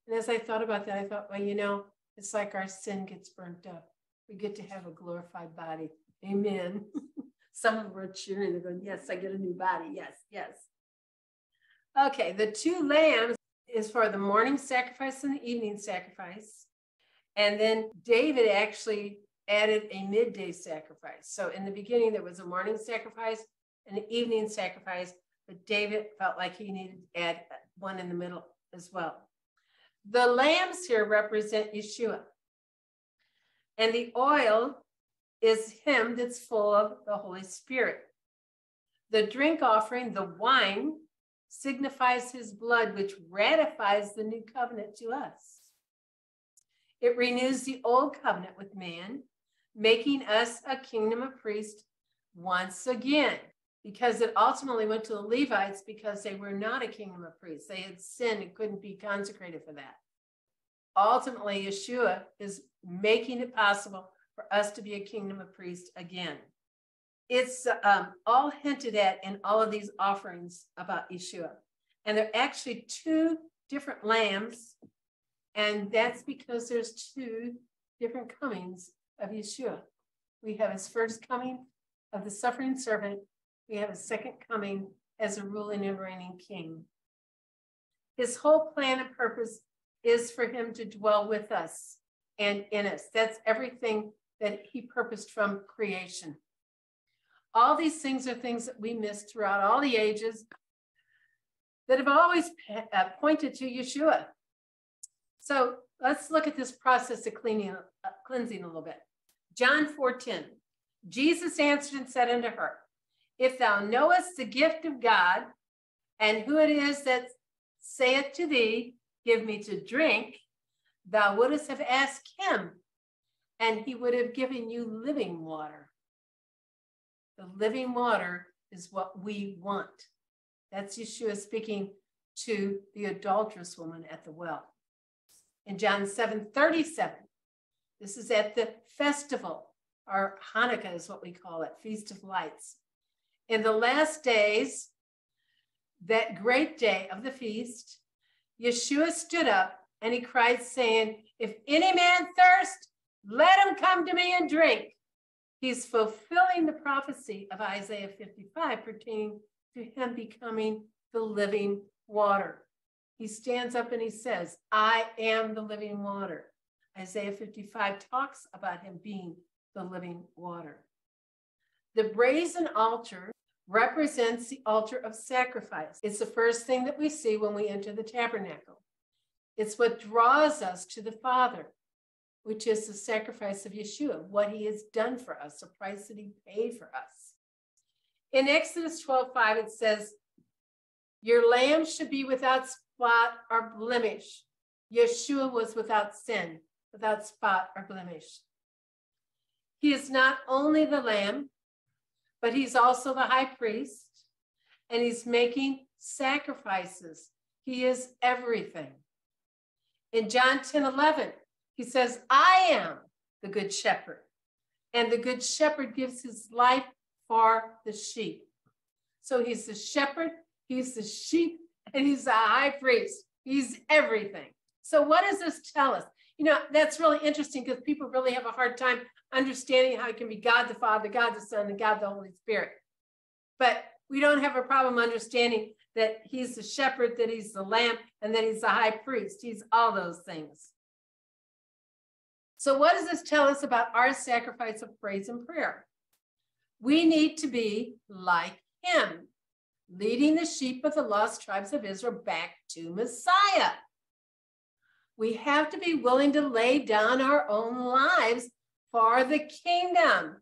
And as I thought about that, I thought, well, you know, it's like our sin gets burnt up. We get to have a glorified body. Amen. Some of them are cheering. They're going, yes, I get a new body. Yes, yes. Okay, the two lambs is for the morning sacrifice and the evening sacrifice. And then David actually added a midday sacrifice. So in the beginning, there was a morning sacrifice and an evening sacrifice, but David felt like he needed to add one in the middle as well. The lambs here represent Yeshua. And the oil is him that's full of the Holy Spirit. The drink offering, the wine, signifies his blood, which ratifies the new covenant to us. It renews the old covenant with man, making us a kingdom of priests once again, because it ultimately went to the Levites because they were not a kingdom of priests. They had sinned and couldn't be consecrated for that. Ultimately, Yeshua is making it possible for us to be a kingdom of priests again it's um, all hinted at in all of these offerings about Yeshua. And there are actually two different lambs. And that's because there's two different comings of Yeshua. We have his first coming of the suffering servant. We have his second coming as a ruling and reigning king. His whole plan and purpose is for him to dwell with us and in us. That's everything that he purposed from creation. All these things are things that we miss throughout all the ages that have always uh, pointed to Yeshua. So let's look at this process of cleaning, uh, cleansing a little bit. John 4:10. Jesus answered and said unto her, If thou knowest the gift of God, and who it is that saith to thee, Give me to drink, thou wouldst have asked him, and he would have given you living water. The living water is what we want. That's Yeshua speaking to the adulterous woman at the well. In John 7 37, this is at the festival, or Hanukkah is what we call it, Feast of Lights. In the last days, that great day of the feast, Yeshua stood up and he cried, saying, If any man thirst, let him come to me and drink. He's fulfilling the prophecy of Isaiah 55 pertaining to him becoming the living water. He stands up and he says, I am the living water. Isaiah 55 talks about him being the living water. The brazen altar represents the altar of sacrifice. It's the first thing that we see when we enter the tabernacle. It's what draws us to the Father which is the sacrifice of Yeshua, what he has done for us, the price that he paid for us. In Exodus 12 5, it says, Your lamb should be without spot or blemish. Yeshua was without sin, without spot or blemish. He is not only the lamb, but he's also the high priest, and he's making sacrifices. He is everything. In John 10 11, he says, I am the good shepherd, and the good shepherd gives his life for the sheep. So he's the shepherd, he's the sheep, and he's the high priest. He's everything. So, what does this tell us? You know, that's really interesting because people really have a hard time understanding how it can be God the Father, God the Son, and God the Holy Spirit. But we don't have a problem understanding that he's the shepherd, that he's the lamb, and that he's the high priest. He's all those things. So, what does this tell us about our sacrifice of praise and prayer? We need to be like him, leading the sheep of the lost tribes of Israel back to Messiah. We have to be willing to lay down our own lives for the kingdom.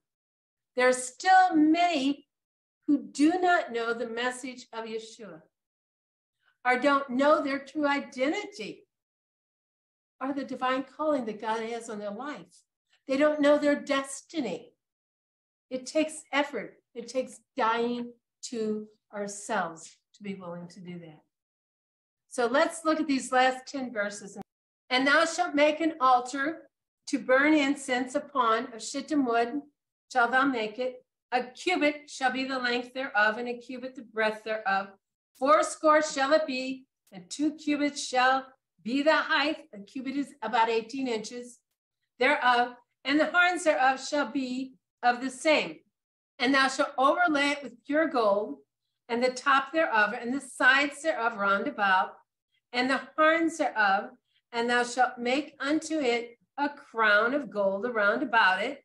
There are still many who do not know the message of Yeshua or don't know their true identity or the divine calling that God has on their life. They don't know their destiny. It takes effort, it takes dying to ourselves to be willing to do that. So let's look at these last 10 verses. And thou shalt make an altar to burn incense upon of shittim wood, shalt thou make it. A cubit shall be the length thereof, and a cubit the breadth thereof. Foursquare shall it be, and two cubits shall be the height. A cubit is about 18 inches thereof, and the horns thereof shall be of the same. And thou shalt overlay it with pure gold, and the top thereof, and the sides thereof round about, and the horns thereof, and thou shalt make unto it a crown of gold around about it.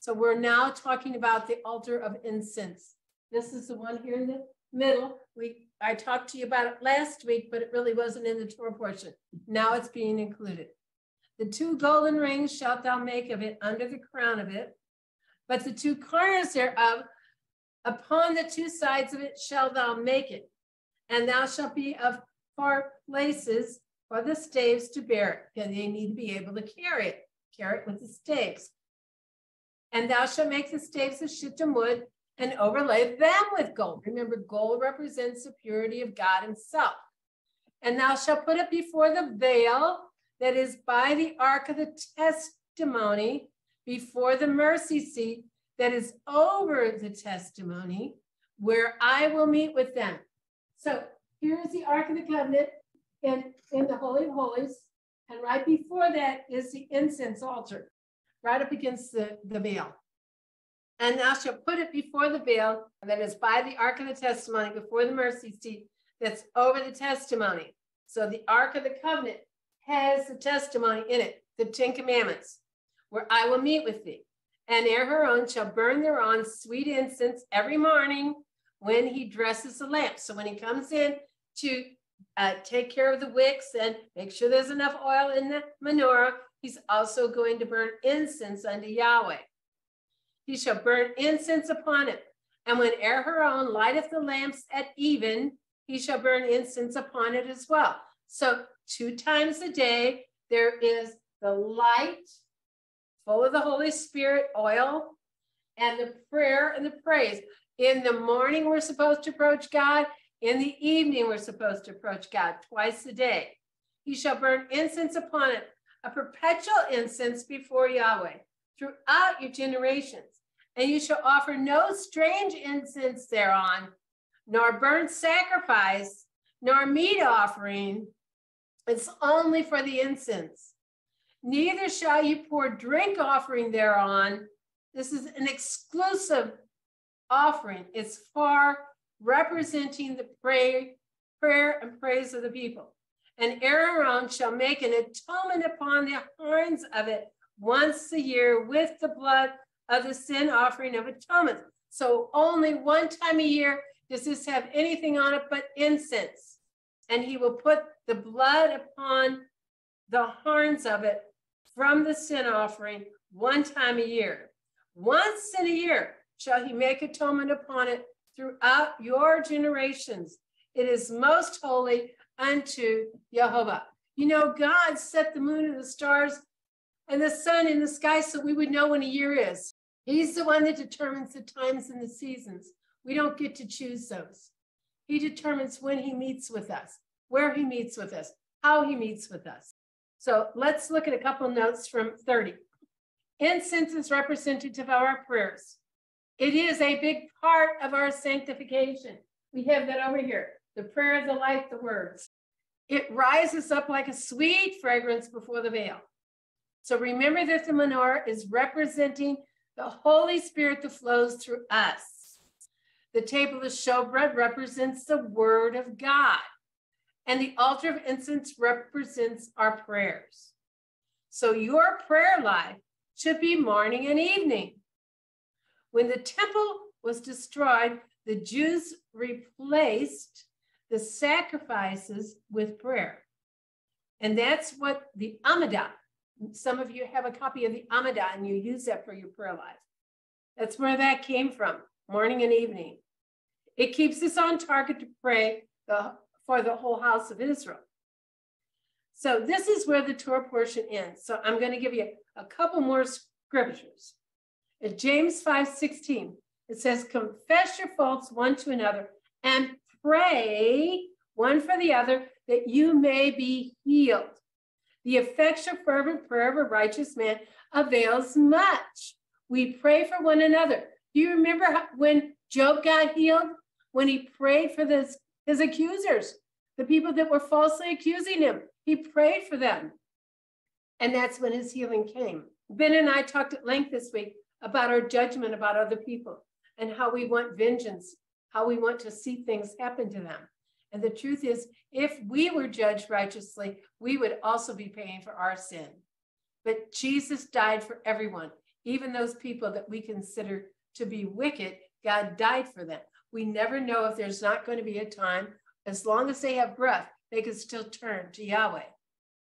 So we're now talking about the altar of incense. This is the one here in the middle. We I talked to you about it last week, but it really wasn't in the Torah portion. Now it's being included. The two golden rings shalt thou make of it under the crown of it, but the two corners thereof, upon the two sides of it shalt thou make it, and thou shalt be of four places for the staves to bear it, because they need to be able to carry it, carry it with the staves. And thou shalt make the staves of shittim wood and overlay them with gold. Remember, gold represents the purity of God Himself. And thou shalt put it before the veil that is by the ark of the testimony, before the mercy seat that is over the testimony, where I will meet with them. So here's the ark of the covenant in, in the Holy of Holies. And right before that is the incense altar, right up against the, the veil. And thou shalt put it before the veil that is by the ark of the testimony, before the mercy seat that's over the testimony. So the ark of the covenant has the testimony in it, the Ten Commandments, where I will meet with thee. And Aaron shall burn thereon sweet incense every morning when he dresses the lamp. So when he comes in to uh, take care of the wicks and make sure there's enough oil in the menorah. He's also going to burn incense unto Yahweh. He shall burn incense upon it. And when Aharon lighteth the lamps at even, he shall burn incense upon it as well. So two times a day, there is the light full of the Holy Spirit oil and the prayer and the praise. In the morning, we're supposed to approach God. In the evening, we're supposed to approach God twice a day. He shall burn incense upon it, a perpetual incense before Yahweh throughout your generations. And you shall offer no strange incense thereon, nor burnt sacrifice, nor meat offering. It's only for the incense. Neither shall you pour drink offering thereon. This is an exclusive offering. It's for representing the prayer, prayer and praise of the people. And Aaron shall make an atonement upon the horns of it once a year with the blood of the sin offering of atonement. So only one time a year does this have anything on it but incense. And he will put the blood upon the horns of it from the sin offering one time a year. Once in a year shall he make atonement upon it throughout your generations. It is most holy unto Jehovah. You know, God set the moon and the stars and the sun in the sky so we would know when a year is. He's the one that determines the times and the seasons. We don't get to choose those. He determines when he meets with us, where he meets with us, how he meets with us. So let's look at a couple notes from 30. Incense is representative of our prayers. It is a big part of our sanctification. We have that over here the prayer of the life, the words. It rises up like a sweet fragrance before the veil. So remember that the menorah is representing the Holy Spirit that flows through us. The table of showbread represents the word of God. And the altar of incense represents our prayers. So your prayer life should be morning and evening. When the temple was destroyed, the Jews replaced the sacrifices with prayer. And that's what the Amidah, some of you have a copy of the Amidah and you use that for your prayer life. That's where that came from, morning and evening. It keeps us on target to pray the, for the whole house of Israel. So this is where the Torah portion ends. So I'm going to give you a couple more scriptures. At James 5 16, it says, Confess your faults one to another and pray one for the other that you may be healed. The effectual, fervent prayer of a righteous man avails much. We pray for one another. Do you remember when Job got healed? When he prayed for this, his accusers, the people that were falsely accusing him, he prayed for them. And that's when his healing came. Ben and I talked at length this week about our judgment about other people and how we want vengeance, how we want to see things happen to them. And the truth is, if we were judged righteously, we would also be paying for our sin. But Jesus died for everyone, even those people that we consider to be wicked. God died for them. We never know if there's not going to be a time, as long as they have breath, they can still turn to Yahweh.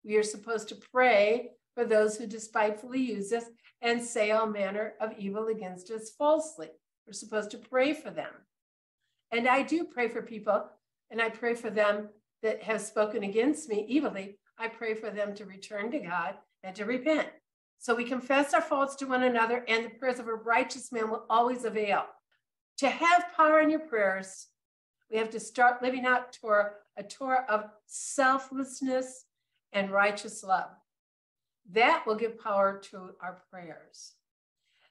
We are supposed to pray for those who despitefully use us and say all manner of evil against us falsely. We're supposed to pray for them. And I do pray for people, and I pray for them that have spoken against me evilly. I pray for them to return to God and to repent. So we confess our faults to one another, and the prayers of a righteous man will always avail. To have power in your prayers, we have to start living out Torah, a Torah of selflessness and righteous love. That will give power to our prayers.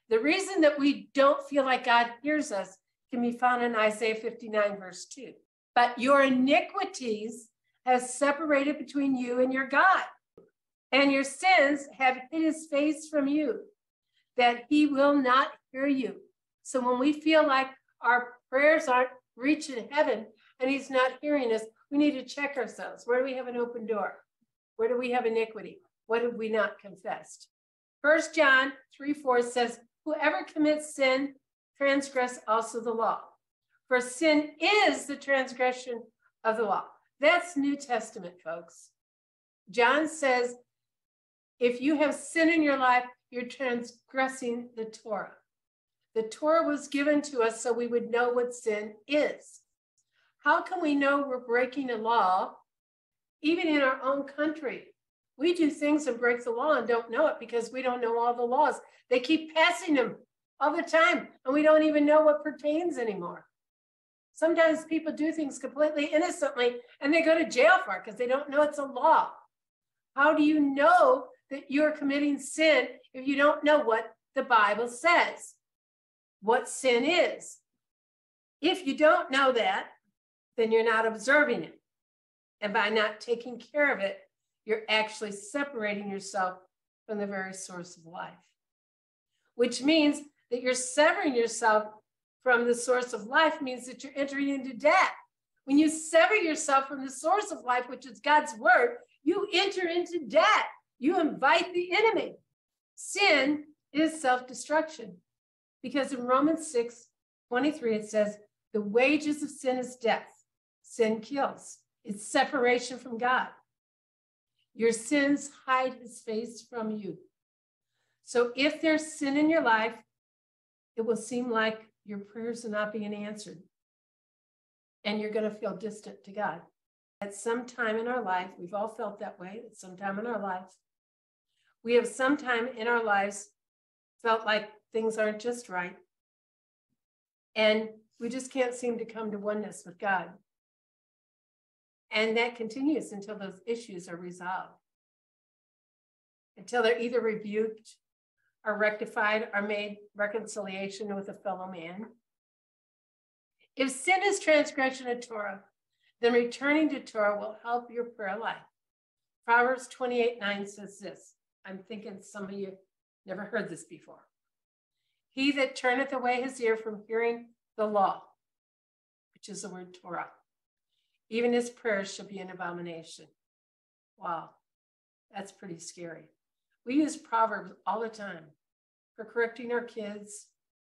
The reason that we don't feel like God hears us can be found in Isaiah 59, verse 2. But your iniquities have separated between you and your God, and your sins have hid his face from you, that he will not hear you. So when we feel like our prayers aren't reaching heaven and he's not hearing us, we need to check ourselves. Where do we have an open door? Where do we have iniquity? What have we not confessed? First John 3 4 says, Whoever commits sin transgress also the law. For sin is the transgression of the law. That's New Testament, folks. John says, if you have sin in your life, you're transgressing the Torah. The Torah was given to us so we would know what sin is. How can we know we're breaking a law, even in our own country? We do things and break the law and don't know it because we don't know all the laws. They keep passing them all the time, and we don't even know what pertains anymore. Sometimes people do things completely innocently and they go to jail for it because they don't know it's a law. How do you know that you're committing sin if you don't know what the Bible says? What sin is? If you don't know that, then you're not observing it. And by not taking care of it, you're actually separating yourself from the very source of life, which means that you're severing yourself from the source of life means that you're entering into death. When you sever yourself from the source of life, which is God's word, you enter into death. You invite the enemy. Sin is self destruction. Because in Romans 6 23, it says, the wages of sin is death. Sin kills, it's separation from God. Your sins hide his face from you. So if there's sin in your life, it will seem like your prayers are not being answered. And you're going to feel distant to God. At some time in our life, we've all felt that way at some time in our life. We have sometime in our lives felt like things aren't just right. And we just can't seem to come to oneness with God. And that continues until those issues are resolved, until they're either rebuked or rectified or made reconciliation with a fellow man. If sin is transgression of Torah, then returning to Torah will help your prayer life. Proverbs 28 9 says this. I'm thinking some of you never heard this before. He that turneth away his ear from hearing the law, which is the word Torah, even his prayers shall be an abomination. Wow, that's pretty scary. We use Proverbs all the time for correcting our kids.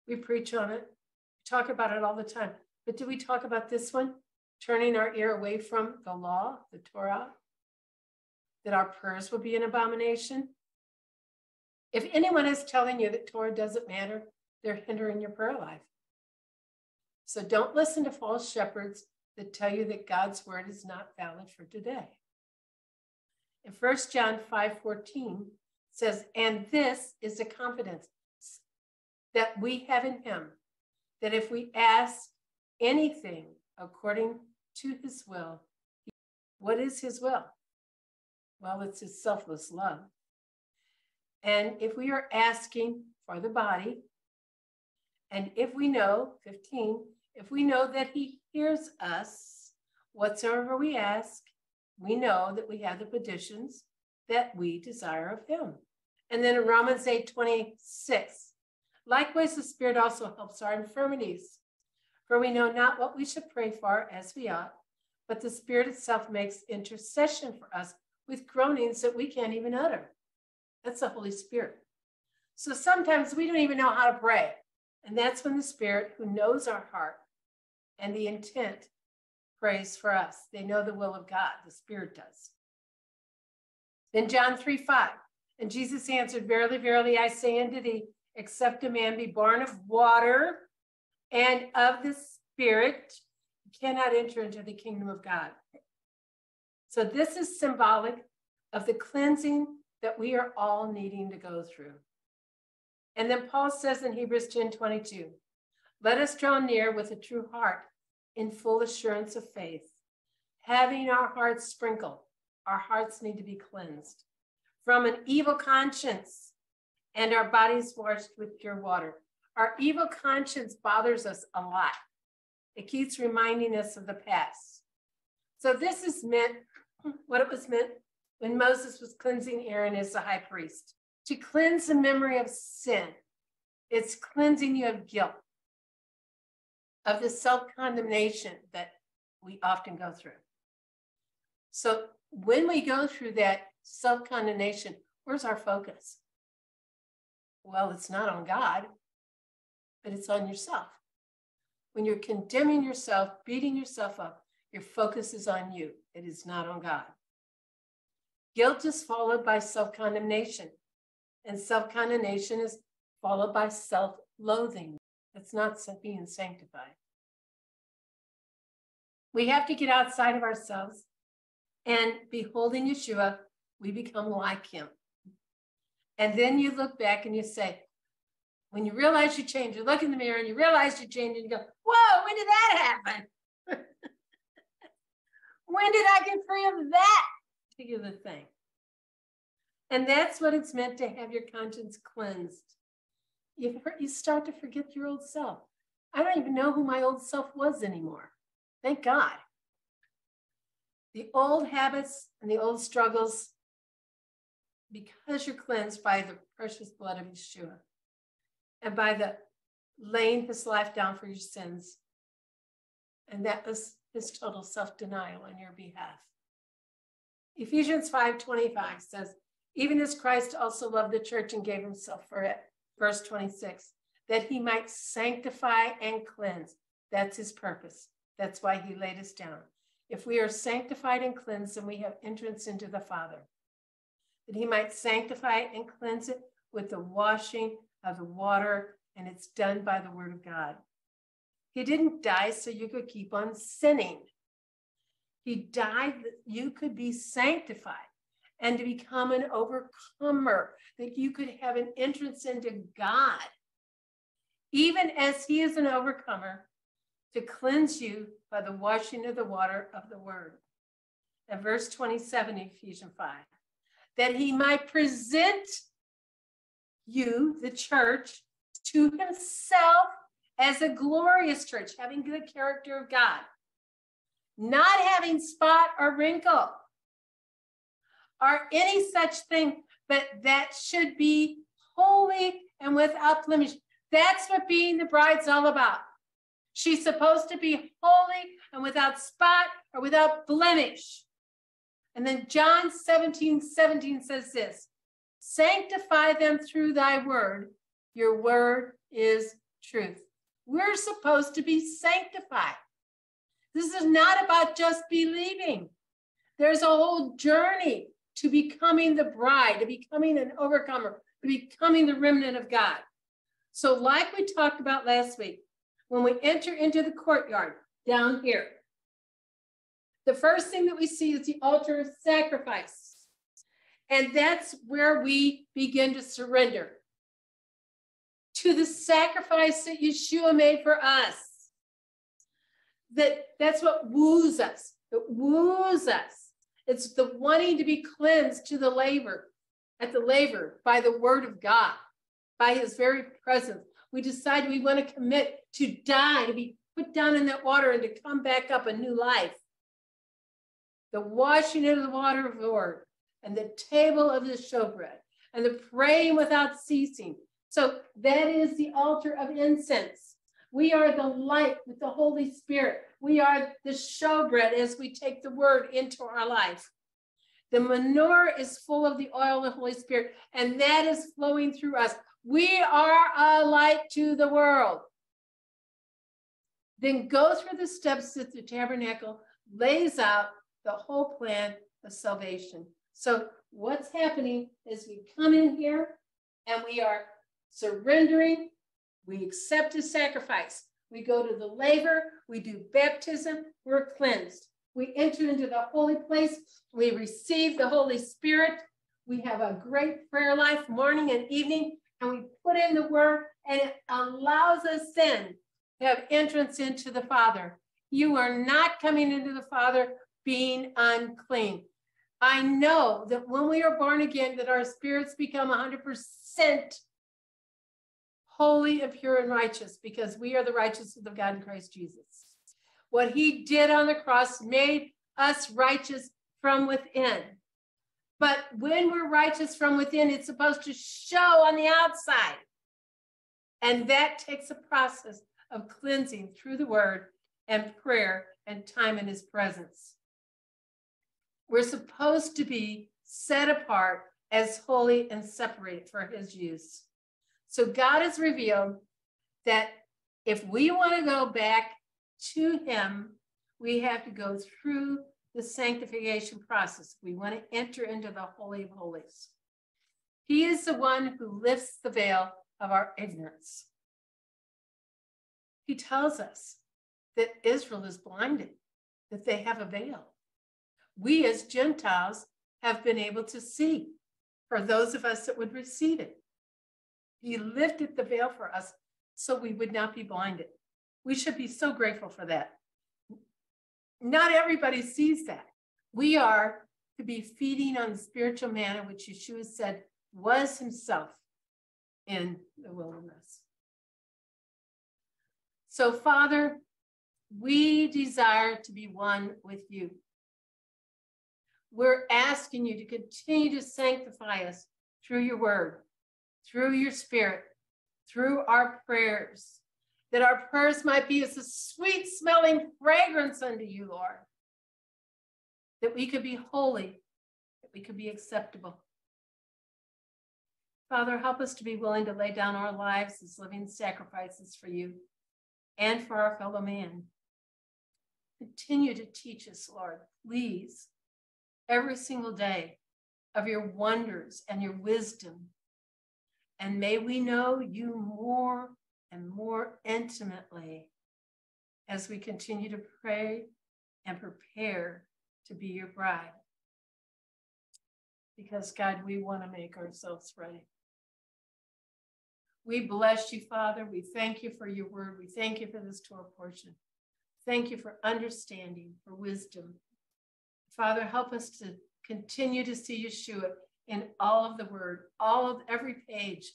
We preach on it, we talk about it all the time. But do we talk about this one? Turning our ear away from the law, the Torah, that our prayers will be an abomination. If anyone is telling you that Torah doesn't matter, they're hindering your prayer life. So don't listen to false shepherds that tell you that God's word is not valid for today. In 1 John 5 14 says, And this is the confidence that we have in him, that if we ask anything according to his will, what is his will? Well, it's his selfless love. And if we are asking for the body, and if we know, 15, if we know that he hears us, whatsoever we ask, we know that we have the petitions that we desire of him. And then in Romans 8 26, likewise, the Spirit also helps our infirmities. For we know not what we should pray for as we ought, but the Spirit itself makes intercession for us with groanings that we can't even utter. That's the Holy Spirit. So sometimes we don't even know how to pray. And that's when the Spirit, who knows our heart and the intent, prays for us. They know the will of God, the Spirit does. Then John 3 5. And Jesus answered, Verily, verily, I say unto thee, except a man be born of water and of the Spirit, he cannot enter into the kingdom of God. So, this is symbolic of the cleansing that we are all needing to go through. And then Paul says in Hebrews 10 22, let us draw near with a true heart in full assurance of faith, having our hearts sprinkled. Our hearts need to be cleansed from an evil conscience and our bodies washed with pure water. Our evil conscience bothers us a lot. It keeps reminding us of the past. So this is meant what it was meant when Moses was cleansing Aaron as the high priest to cleanse the memory of sin. It's cleansing you of guilt, of the self condemnation that we often go through. So when we go through that self condemnation, where's our focus? Well, it's not on God, but it's on yourself. When you're condemning yourself, beating yourself up, your focus is on you. It is not on God. Guilt is followed by self condemnation, and self condemnation is followed by self loathing. That's not being sanctified. We have to get outside of ourselves and beholding Yeshua, we become like him. And then you look back and you say, when you realize you change, you look in the mirror and you realize you changed, and you go, Whoa, when did that happen? When did I get free of that particular thing? And that's what it's meant to have your conscience cleansed. You, you start to forget your old self. I don't even know who my old self was anymore. Thank God. The old habits and the old struggles, because you're cleansed by the precious blood of Yeshua and by the laying his life down for your sins. And that was his total self-denial on your behalf. Ephesians 5:25 says, even as Christ also loved the church and gave himself for it. Verse 26, that he might sanctify and cleanse. That's his purpose. That's why he laid us down. If we are sanctified and cleansed, then we have entrance into the Father. That he might sanctify and cleanse it with the washing of the water, and it's done by the word of God. He didn't die so you could keep on sinning. He died that you could be sanctified. And to become an overcomer, that you could have an entrance into God, even as He is an overcomer, to cleanse you by the washing of the water of the word. And verse 27 in Ephesians 5 that He might present you, the church, to Himself as a glorious church, having the character of God, not having spot or wrinkle or any such thing, but that should be holy and without blemish. That's what being the bride's all about. She's supposed to be holy and without spot or without blemish. And then John 17, 17 says this Sanctify them through thy word. Your word is truth. We're supposed to be sanctified. This is not about just believing. There's a whole journey to becoming the bride, to becoming an overcomer, to becoming the remnant of God. So, like we talked about last week, when we enter into the courtyard down here, the first thing that we see is the altar of sacrifice. And that's where we begin to surrender to the sacrifice that Yeshua made for us. That that's what woos us. It woos us. It's the wanting to be cleansed to the laver, at the laver by the word of God, by his very presence. We decide we want to commit to die, to be put down in that water and to come back up a new life. The washing of the water of the word and the table of the showbread and the praying without ceasing so that is the altar of incense. We are the light with the Holy Spirit. We are the showbread as we take the word into our life. The menorah is full of the oil of the Holy Spirit, and that is flowing through us. We are a light to the world. Then go through the steps that the tabernacle lays out the whole plan of salvation. So, what's happening is we come in here and we are surrendering, we accept his sacrifice. We go to the laver, we do baptism, we're cleansed. We enter into the holy place, we receive the Holy Spirit, we have a great prayer life morning and evening, and we put in the word, and it allows us then to have entrance into the Father. You are not coming into the Father being unclean. I know that when we are born again, that our spirits become 100% holy and pure and righteous because we are the righteousness of God in Christ Jesus. What he did on the cross made us righteous from within. But when we're righteous from within, it's supposed to show on the outside. And that takes a process of cleansing through the word and prayer and time in his presence. We're supposed to be set apart as holy and separated for his use. So God has revealed that if we want to go back to Him, we have to go through the sanctification process. We want to enter into the Holy of Holies. He is the one who lifts the veil of our ignorance. He tells us that Israel is blinded, that they have a veil. We as Gentiles have been able to see for those of us that would receive it. He lifted the veil for us so we would not be blinded. We should be so grateful for that. Not everybody sees that. We are to be feeding on the spiritual manna, which Yeshua said was himself in the wilderness. So, Father, we desire to be one with you. We're asking you to continue to sanctify us through your word through your spirit, through our prayers, that our prayers might be as a sweet smelling fragrance unto you, Lord, that we could be holy, that we could be acceptable. Father, help us to be willing to lay down our lives as living sacrifices for you and for our fellow man. Continue to teach us, Lord, please, every single day of your wonders and your wisdom and may we know you more and more intimately as we continue to pray and prepare to be your bride. because God, we want to make ourselves ready. We bless you, Father. We thank you for your word. We thank you for this Torah portion. Thank you for understanding, for wisdom. Father, help us to continue to see Yeshua in all of the word, all of every page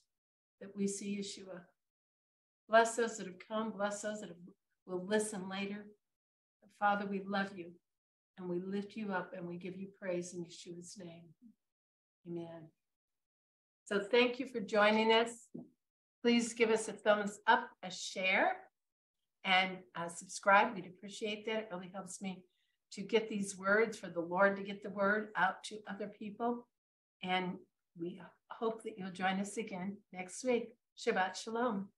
that we see Yeshua. Bless those that have come, bless those that have, will listen later. Father, we love you and we lift you up and we give you praise in Yeshua's name. Amen. So thank you for joining us. Please give us a thumbs up, a share, and uh, subscribe. We'd appreciate that. It really helps me to get these words for the Lord to get the word out to other people. And we hope that you'll join us again next week. Shabbat Shalom.